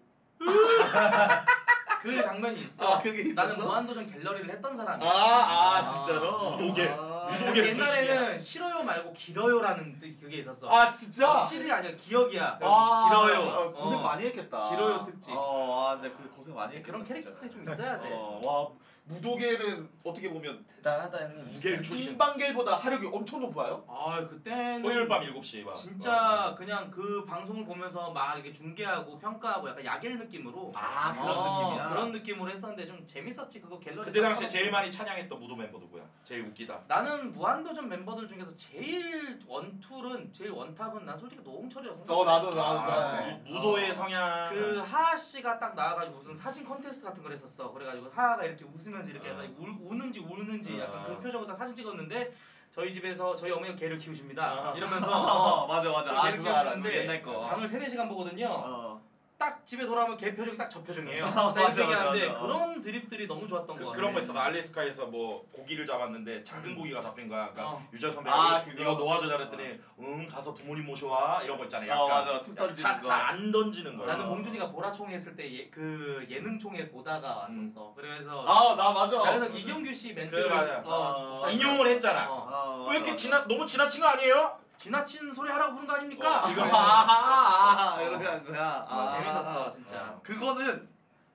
그 장면이 있어. 아, 그게 있었어? 나는 무한도전 갤러리를 했던 사람이야. 아, 아 아. 진짜로. 무도개. 아. 무도갤. 옛날에는 싫어요 말고 길어요라는 뜻 그게 있었어. 아 진짜. 어, 실이 아니라 기억이야. 아, 길어요. 아, 고생 어. 많이 했겠다. 길어요 특집. 어, 아, 근데 그 고생 많이 했겠다. 그런 캐릭터들이 좀 있어야 돼. 어, 와 무도갤은 어떻게 보면 대단하다 형님. 무도갤 출신. 인방갤보다 화력이 엄청 높아요. 아 그때는 토요일 밤 7시 막. 진짜 그냥 그 방송을 보면서 막 이렇게 중계하고 평가하고 약간 야갤 느낌으로 아 그런 어, 느낌이야. 그런 느낌으로 했었는데 좀 재밌었지 그거 갤러리 그때 당시에 딱 제일. 많이 찬양했던 무도 멤버 누구야? 제일 웃기다. 나는 무한도전 멤버들 중에서 제일 원툴은 제일 원탑은 난 솔직히 노홍철이라고 생각해 어 나도 나도 아, 나도. 네. 무- 무도의 성향. 그 하하 씨가 딱 나와가지고 무슨 사진 컨테스트 같은 걸 했었어 그래가지고 하하가 이렇게 웃으면 서 이렇게 약간 울, 우는지 우는지 약간 아. 그 표정으로 딱 사진 찍었는데 저희 집에서 저희 어머니가 개를 키우십니다 아. 이러면서 어 어, 맞아 맞아. 아 개를 그거 알아. 키우시는데 옛날 거. 잠을 3, 4시간 보거든요 어. 딱 집에 돌아오면 걔 표정이 딱 저 표정이에요. 맞아, 딱 이렇게 맞아, 맞아. 그런 드립들이 너무 좋았던 그, 거 같아. 그런 거 있어. 알래스카에서 뭐 고기를 잡았는데 작은 고기가 잡힌 거야. 그러니까 어. 유재 선배가 아, 이-? 이거 놓아줘 잘했더니 응 가서 부모님 모셔와 이런 거 있잖아. 약간 어 맞아. 툭 던지는 거. 잘안 던지는 거야. 나는 봉준이가 보라총회 했을 때 그 예능총회 보다가 왔었어. 그래서 아 나 맞아. 나 그래서 이경규 씨 멘트를 그 맞아. 어, 아, 인용을 했잖아. 어. 어, 왜 이렇게 맞아, 지나 너무 지나친 거 아니에요? 지나친 소리 하라고 부른 거 아닙니까? 어, 이거 아, 아, 이렇게 한 거야. 아, 재밌었어 진짜. 그거는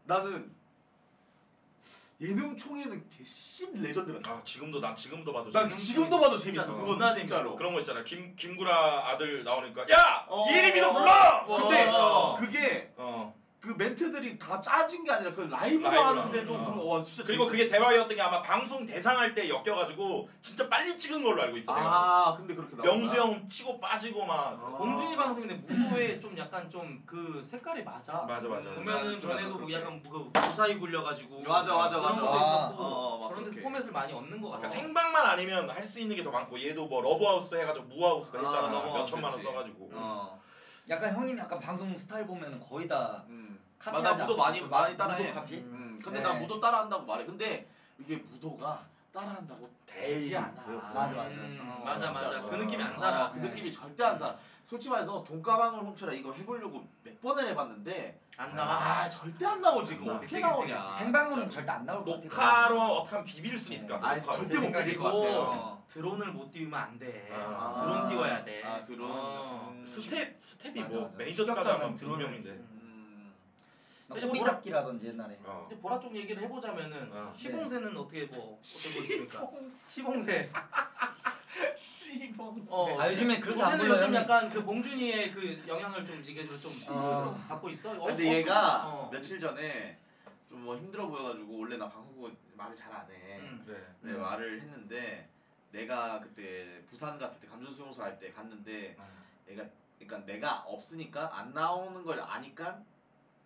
나는 예능 총회는 개씹 레전드라. 아 지금도 난 지금도 봐도 난 재밌어. 지금도 봐도 진짜 재밌어. 겁나 그건 진짜로. 재밌어. 그런 거 있잖아. 김 김구라 아들 나오니까 야 어. 예림이도 불러. 근데 어. 그게 어. 그 멘트들이 다 짜진 게 아니라 그 라이브로 라이브로 하는데도 하는. 그, 와 진짜 그리고 그게 대박이었던 게 아마 방송 대상할 때 엮여가지고 진짜 빨리 찍은 걸로 알고 있어. 내가. 아 근데 그렇게? 명수 형 치고 빠지고 막. 아. 봉준이 방송인데 무도에 좀 약간 좀 그 색깔이 맞아. 맞아 맞아. 보면은 좀 전에도 약간 뭐. 약간 그 무사히 굴려가지고 맞아, 맞아, 그런 맞아. 것도 아, 있었고 어, 막 그런 데서. 포맷을 많이 얻는 것 같아. 그러니까 생방만 아니면 할 수 있는 게 더 많고 얘도 뭐 러브하우스 해가지고 무하우스가 아, 했잖아 러브하우스 몇 천만 원. 써가지고 어. 약간 형님 약간 방송 스타일 보면 거의 다 음. 카피하지 맞아 무도 많이? 많이 따라해. 무도 카피? 음. 근데 네. 나 무도 따라한다고 말해. 근데 이게 무도가 따라한다고 되지 않아. 맞아, 맞아. 음, 어, 맞아 맞아. 그 느낌이 안 어, 살아. 그 네. 느낌이 절대 안 살아. 솔직히 말해서 돈가방을 훔쳐라 이거 해보려고 몇 번을 해봤는데 안 나와. 아 절대 안 나오지. 그거 안 어떻게. 나오냐. 생방으로는 절대 안 나올 것 같아요. 녹화로 어떻게 하면 비빌 수는 있을 것 같아 아 녹화로. 절대 못 비빌 것. 같아요. 드론을 못 띄우면 안 돼. 아. 드론 띄워야 돼. 아 드론. 어. 음. 스텝 스텝이 맞아, 뭐 맞아. 매니저까지 추격자는 하면 음. 막 이제 꼬리 잡기라든지 옛날에. 어. 이제 보라 쪽 얘기를 해보자면은 어. 시봉새는 어떻게 뭐 어떻게 보십니까? 시봉새. 시봉. 어. 아 요즘에 그렇게 안 불러요. 요즘. 약간 그 봉준이의 그 영향을 좀 이게 좀 어. 받고 있어. 어, 근데 어, 얘가 어. 며칠 전에 좀 뭐 힘들어 보여가지고 원래 나 방송 보고 말을 잘 안 해. 음. 그래 네, 말을 했는데 내가 그때 부산 갔을 때 감전수용소 할 때 갔는데 내가 그러니까 내가 없으니까 안 나오는 걸 아니까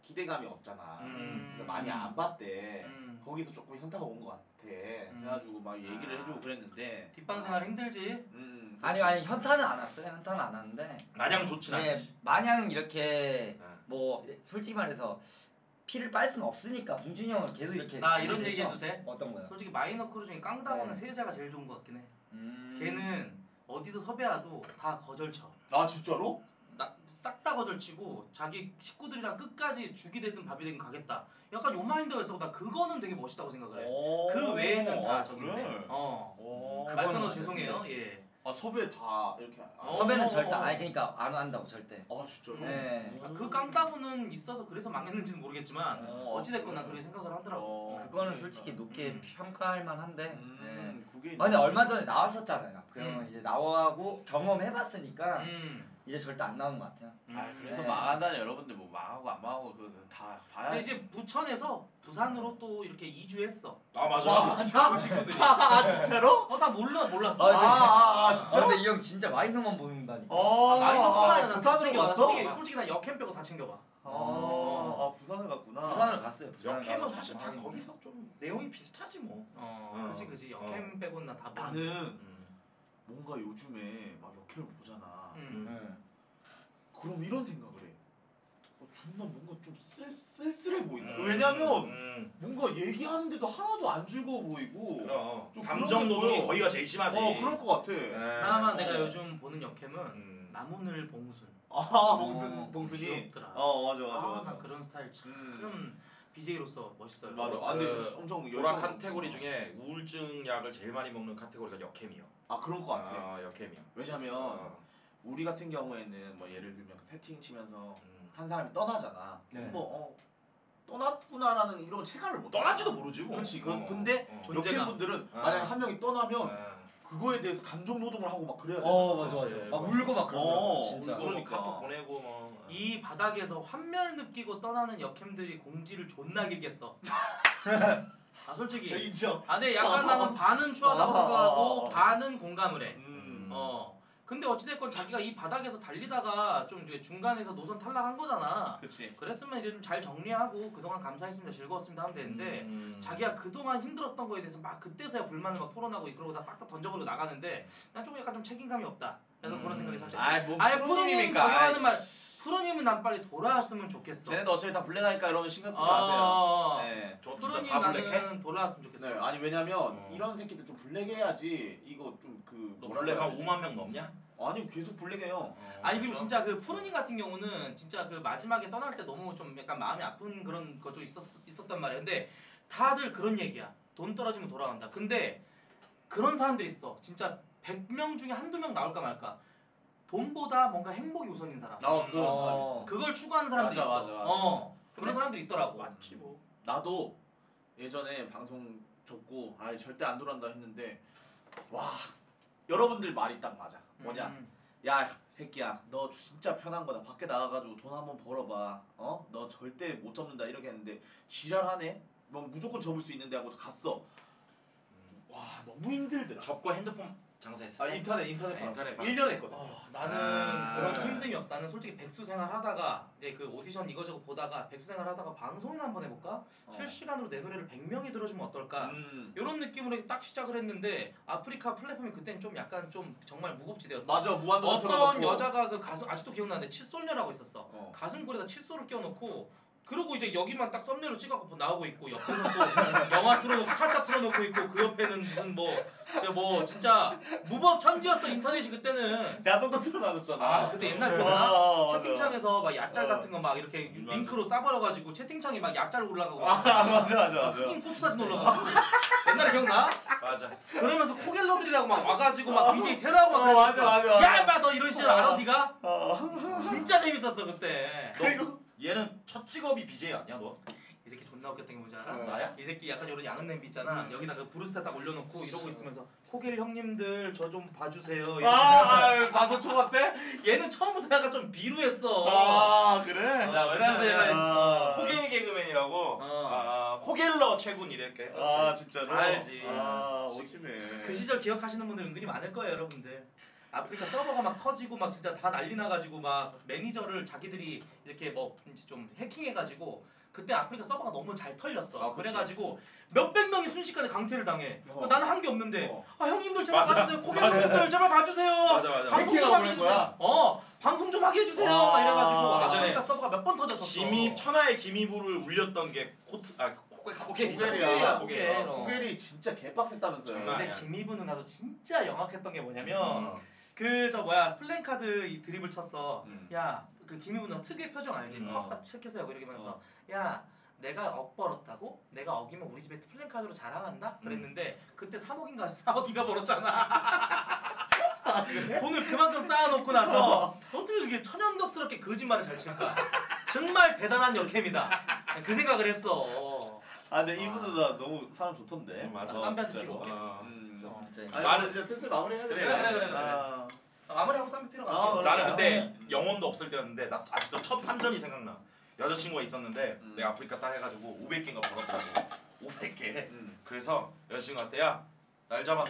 기대감이 없잖아. 음. 그래서 많이 안 봤대. 음. 거기서 조금 현타가 온 것 같아. 음. 그래가지고 막 얘기를 아. 해주고 그랬는데. 뒷방 생활 힘들지. 음. 아니 아니 현타는 안 왔어요. 현타는 안 왔는데. 마냥 좋진 네, 않지 마냥 이렇게 네. 뭐 솔직히 말해서 피를 빨 수는 없으니까 봉준이 형은 계속 이렇게 나 이런 돼서 얘기 해도 돼? 어떤 거요? 솔직히 마이너 크루 중에 깡다고는 네. 세자가 제일 좋은 것 같긴 해. 음. 걔는 어디서 섭외와도 다 거절쳐. 아 진짜로? 싹 다 거절치고 자기 식구들이랑 끝까지 죽이 되든 밥이 되든 가겠다. 약간 요 마인드가 있어. 나 그거는 되게 멋있다고 생각을 해. 그 외에는 다 아, 저긴데. 그래? 어. 오. 그거는 말카노. 죄송해요. 예. 아 섭외 다 이렇게. 아, 어. 섭외는 절대 아니 그러니까 안 한다고 절대. 아 진짜로? 네. 아, 그 깡따구는 있어서 그래서 망했는지는 모르겠지만 어, 어찌됐거나 그렇게 생각을 하더라고. 어. 그거는 그러니까. 솔직히 높게 음. 평가할 만한데. 네. 음, 그게. 아, 근데 얼마 전에 나왔었잖아요. 그 음. 이제 나와고 경험해봤으니까 음. 이제 절대 안 나오는 것 같아요. 아 그래서 네. 망한다는 여러분들 뭐 망하고 안 망하고 그거 다 봐야. 근데 이제 부천에서 부산으로 또 이렇게 이주했어. 아 맞아. 맞아. 그 친구들이. 아 진짜로? 어나 몰라 몰랐어. 아, 아, 아, 아 아, 진짜? 근데 이 형 진짜 마이너만 보는다니까. 어. 아, 아니라 부산으로 갔어? 솔직히, 솔직히 나 역캠 빼고 다 챙겨봐. 아, 아 부산을 갔구나. 부산을 갔어요. 부산을 역캠은 사실 다. 거기서 좀 내용이 비슷하지 뭐. 어, 어. 그지 그지 역캠 빼고는 나다 나는 음. 뭔가 요즘에 막 역행을 보잖아. 음. 네. 그럼 이런 생각을 해. 어, 존나 뭔가 좀 쓸, 쓸쓸해 보인다. 음. 왜냐면 음. 뭔가 얘기하는데도 하나도 안 즐거워 보이고. 그럼 좀 감정 그런 게 노동이. 거기가 제일 심하지. 어 그럴 것 같아. 네. 그나마 어. 내가 요즘 보는 역캠은 음. 나무늘 봉순. 아 봉순 어, 봉순이. 귀엽더라. 어 맞아 아, 나 그런 스타일 참 음. BJ로서 멋있어요. 맞아. 그아 근데 엄청 보라 카테고리 중에 우울증 약을 제일 많이 먹는 카테고리가 역캠이요. 아 그럴 것 같아. 아 역캠이요. 왜냐면 어. 우리 같은 경우에는 뭐 예를 들면 세팅 치면서 음. 한 사람이 떠나잖아. 네. 뭐 어, 떠났구나라는 이런 체감을 못. 하잖아. 모르지 뭐. 그렇지. 그, 어. 근데 어. 존재감. 역행 분들은 아. 만약 한 명이 떠나면 어. 그거에 대해서 감정 노동을 하고 막 그래야 돼. 어 맞아. 맞아. 막 울고 막 그러더라고 어, 진짜. 그러니. 카톡 보내고 뭐. 이 바닥에서 환멸 느끼고 떠나는 역캠들이 공지를 존나 길게 써. 아 솔직히. 인정. 아 근데 약간 나는 반은 추하다고 아. 생각하고 반은 공감을 해. 음. 어. 근데 어찌됐건 자기가 이 바닥에서 달리다가 좀 이제 중간에서 노선 탈락한 거잖아. 그렇지. 그랬으면 이제 좀 잘 정리하고 그동안 감사했습니다 즐거웠습니다 하면 되는데 음. 자기가 그동안 힘들었던 거에 대해서 막 그때서야 불만을 막 토론하고 그러고 다 싹 다 던져버리고 나가는데 난좀 약간 좀 책임감이 없다. 약간 그런 음. 생각이 살짝. 아이 뭐 아예 프로님 프로님이니까. 아이씨. 말 프로님은 난 빨리 돌아왔으면 좋겠어. 쟤네도 어차피 다 블랙하니까 이러면 신경 쓰지 마세요. 아, 네. 저 진짜 프로님 다 블랙해? 나는 돌아왔으면 좋겠어. 네, 아니 왜냐면 어. 이런 새끼들 좀 블랙해야지 이거 좀그 너 블랙 한 5만 명 넘냐? 아니 계속 블랙해요. 어, 아니 그리고 그렇죠? 진짜 그 푸르님 같은 경우는 진짜 그 마지막에 떠날 때 너무 좀 약간 마음이 아픈 그런 것도 있었 있었단 말이야. 근데 다들 그런 얘기야. 돈 떨어지면 돌아간다. 근데 그런 사람들이 있어. 진짜 100명 중에 한두 명 나올까 말까. 돈보다 뭔가 행복이 우선인 사람. 나 그런 어. 사람 있어. 그걸 추구하는 사람들이 맞아, 있어. 맞아, 맞아. 어. 그런 사람들이 있더라고. 맞지 뭐. 나도 예전에 방송 접고 아 절대 안 돌아간다 했는데 와 여러분들 말이 딱 맞아. 뭐냐? 음. 야 새끼야 너 진짜 편한 거다 밖에 나가가지고 돈 한번 벌어봐 어? 너 절대 못 접는다 이렇게 했는데 지랄하네? 뭐 무조건 접을 수 있는데 하고 갔어 와 너무 힘들더라 접고 핸드폰 장사했어. 아 인터넷 인터넷 네, 인터넷 팔았어. 1년 했거든 어, 나는 아. 그런 힘듦이 없다. 나는 솔직히 백수 생활 하다가 이제 그 오디션 이거저거 보다가 백수 생활 하다가 방송이나 한번 해볼까? 어. 실시간으로 내 노래를 100명이 들어주면 어떨까? 음. 이런 느낌으로 딱 시작을 했는데 아프리카 플랫폼이 그땐 좀 약간 좀 정말 무법지대였어. 맞아 무한도전 어떤 틀어놓고. 여자가 그 가슴 아직도 기억나는데 칫솔녀라고 있었어. 어. 가슴골에다 칫솔을 끼워놓고 그리고 이제 여기만 딱 썸네일로 찍어갖고 나오고 있고 옆에서 또 영화 틀어놓고 팔자 틀어놓고 있고 그 옆에는 무슨 뭐뭐 진짜 무법 천지였어 인터넷이 그때는. 야동도 틀어놔줬잖아 아 그때 옛날 아, 기억나? 맞아. 채팅창에서 막 야짤 어. 같은 거 막 이렇게 맞아. 링크로 싸버려가지고 채팅창에 막 야짤 올라가고 아 맞아 맞아 맞아 흑인 고추 사진 올라가고 옛날에 기억나? 맞아. 그러면서 코갤러들이라고 막 와가지고 막 BJ 테러하고 막 어. 맞아, 맞아, 맞아. 야 임마 너 이런 실 알아? 어. 진짜 재밌었어 그때. 그리고 얘는 첫 직업이 BJ 아니야 너? 이 새끼 존나 웃겼던 게 뭔지 알아? 어. 나야? 이 새끼 약간 이런 양은 냄비 있잖아. 여기다 그 브루스타 딱 올려놓고 이러고 있으면서 코갤 형님들 저 좀 봐주세요. 아, 이러면서 아 봐서 초같대? 얘는 처음부터 약간 좀 비루했어. 아 그래? 어, 그러면서 얘는 아. 코갤 개그맨이라고. 어. 아 코갤러 최군 이렇게 했었지. 아 진짜로? 알지. 아 멋지네 그 시절 기억하시는 분들 은근히 많을 거예요, 여러분들. 아프리카 서버가 막 터지고 막 진짜 다 난리 나가지고 막 매니저를 자기들이 이렇게 뭐 이제 좀 해킹해가지고 그때 아프리카 서버가 너무 잘 털렸어. 아. 그래가지고 몇백 명이 순식간에 강퇴를 당해. 어. 나는 한 게 없는데 어. 아 형님들 제발 맞아. 봐주세요. 코갤 형님들 제발 봐주세요. 맞아 맞아. 방송 좀 하게 해주세요. 어 방송 좀 하게 해주세요. 와. 막 이래가지고 맞아. 아프리카 서버가 몇 번 터졌었어. 김이 천하의 김이부를 울렸던 게 코트 아. 코갤. 어. 코갤이 진짜 개빡셌다면서요 근데. 김이부 누나도 진짜 영악했던 게 뭐냐면 어. 그 저 뭐야 플랜카드 이 드립을 쳤어. 음. 야그 김이부 누나 특유의 표정 알지? 음. 턱딱 체크해서 여기 이러면서 야 내가 억 벌었다고? 내가 억이면 우리 집에 플랜카드로 자랑한다? 그랬는데 그때 3억인가 4억이가 벌었잖아. 돈을 그만큼 쌓아놓고 나서 어떻게 이렇게 천연덕스럽게 거짓말을 잘 칠까? 정말 대단한 역캠이다. 그 생각을 했어. 아 근데 이분도 나 너무 사람 좋던데. 음, 맞아. 어, 쌈장 진짜로. 줄게. 어. 음. 진짜. 아니, 나는- 이제 슬슬 마무리해야 돼. 그래, 그래, 그래, 그래. 아, 마무리하고 쌈 필요 아, 없어. 나는 그때 영혼도 없을 때였는데 나 아직도 첫 환전이 생각나. 여자친구가 있었는데 음. 내가 아프리카 딸 해가지고 500개인가 벌었더라고. 500개. 음. 그래서 여자친구한테 야날 잡아.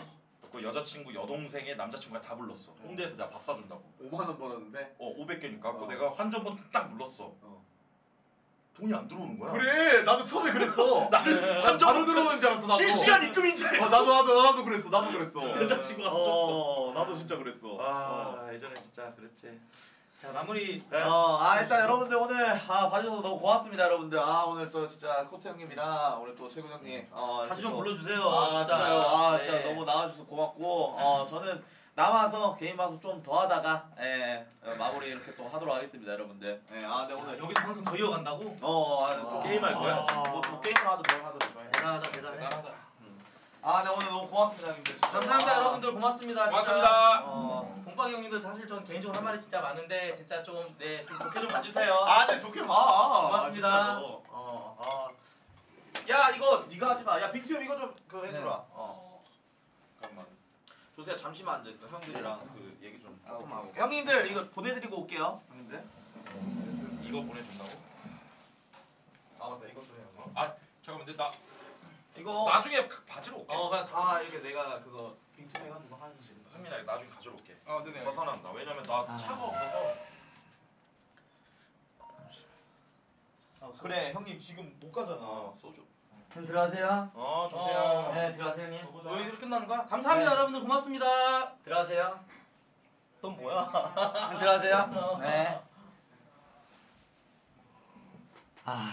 그 여자친구 여동생의 남자친구가 다 불렀어. 홍대에서 내가 밥 사준다고. 5만 원 벌었는데. 어 500개니까. 그 어. 내가 환전 버튼 딱 눌렀어. 어. 돈이 안 들어오는 거야. 그래 나도 처음에 그랬어. 나는 바로 들어오는 줄 알았어 나도. 실시간 입금인 줄 알고. 어 나도 나도 나도 그랬어 나도 그랬어. 여자친구가 어 나도 진짜 그랬어. 어. 아 예전에 진짜 그랬지. 자 마무리. 네. 어, 아 일단 여러분들 오늘 아 봐주셔서 너무 고맙습니다 여러분들. 아 오늘 또 진짜 코트 형님이랑 오늘 또 최군 형님. 어, 자주 좀 또- 불러주세요. 아 진짜요. 아 진짜 네. 너무 나와주셔서 고맙고 어 저는 남아서 개인 방송 좀 더 하다가 예 어, 마무리 이렇게 또 하도록 하겠습니다 여러분들. 예, 아 근데 오늘 여기서 방송 더 이어간다고? 어, 아, 좀 아. 게임할 거야. 아. 뭐, 뭐 게임을 하든 뭘 하든 좋아해. 대단하다 대단해. 대단하다. 아, 네 오늘 너무 고맙습니다, 형님들. 진짜. 감사합니다 아, 여러분들 고맙습니다. 진짜. 고맙습니다. 어. 공박이 형님도 사실 전 개인적으로 할 말이 진짜 많은데 진짜 좀 네 좀 좋게 좀 봐주세요. 아, 네 좋게 봐. 고맙습니다. 아. 어, 어. 야, 이거 네가 하지 마. 야, 빅티움 이거 좀 그 해주라. 네. 어. 잠깐만. 조세야 잠시만 앉아 있어. 형들이랑 그 얘기 좀 조금 하고. 형님들 이거 보내드리고 올게요. 형님들. 이거 보내준다고? 아, 맞다. 이것도 해요. 어? 아 잠깐만 근데 나 이거. 나중에 가- 가지러 올게. 어, 그냥 다 이렇게 내가 그거 빅티움 해가지고 하는 거. 승민아 나중에 가지러 올게. 아 네네. 벗어난다. 왜냐면 나 아. 차가 없어서. 그래, 형님 지금 못 가잖아. 어 소주. 그럼 들어가세요. 어 조세요. 어, 네 들어가세요 형님. 보자. 여기서 끝나는 거야? 감사합니다 네. 여러분들 고맙습니다. 들어가세요. 넌 뭐야? 들어가세요. 네. 아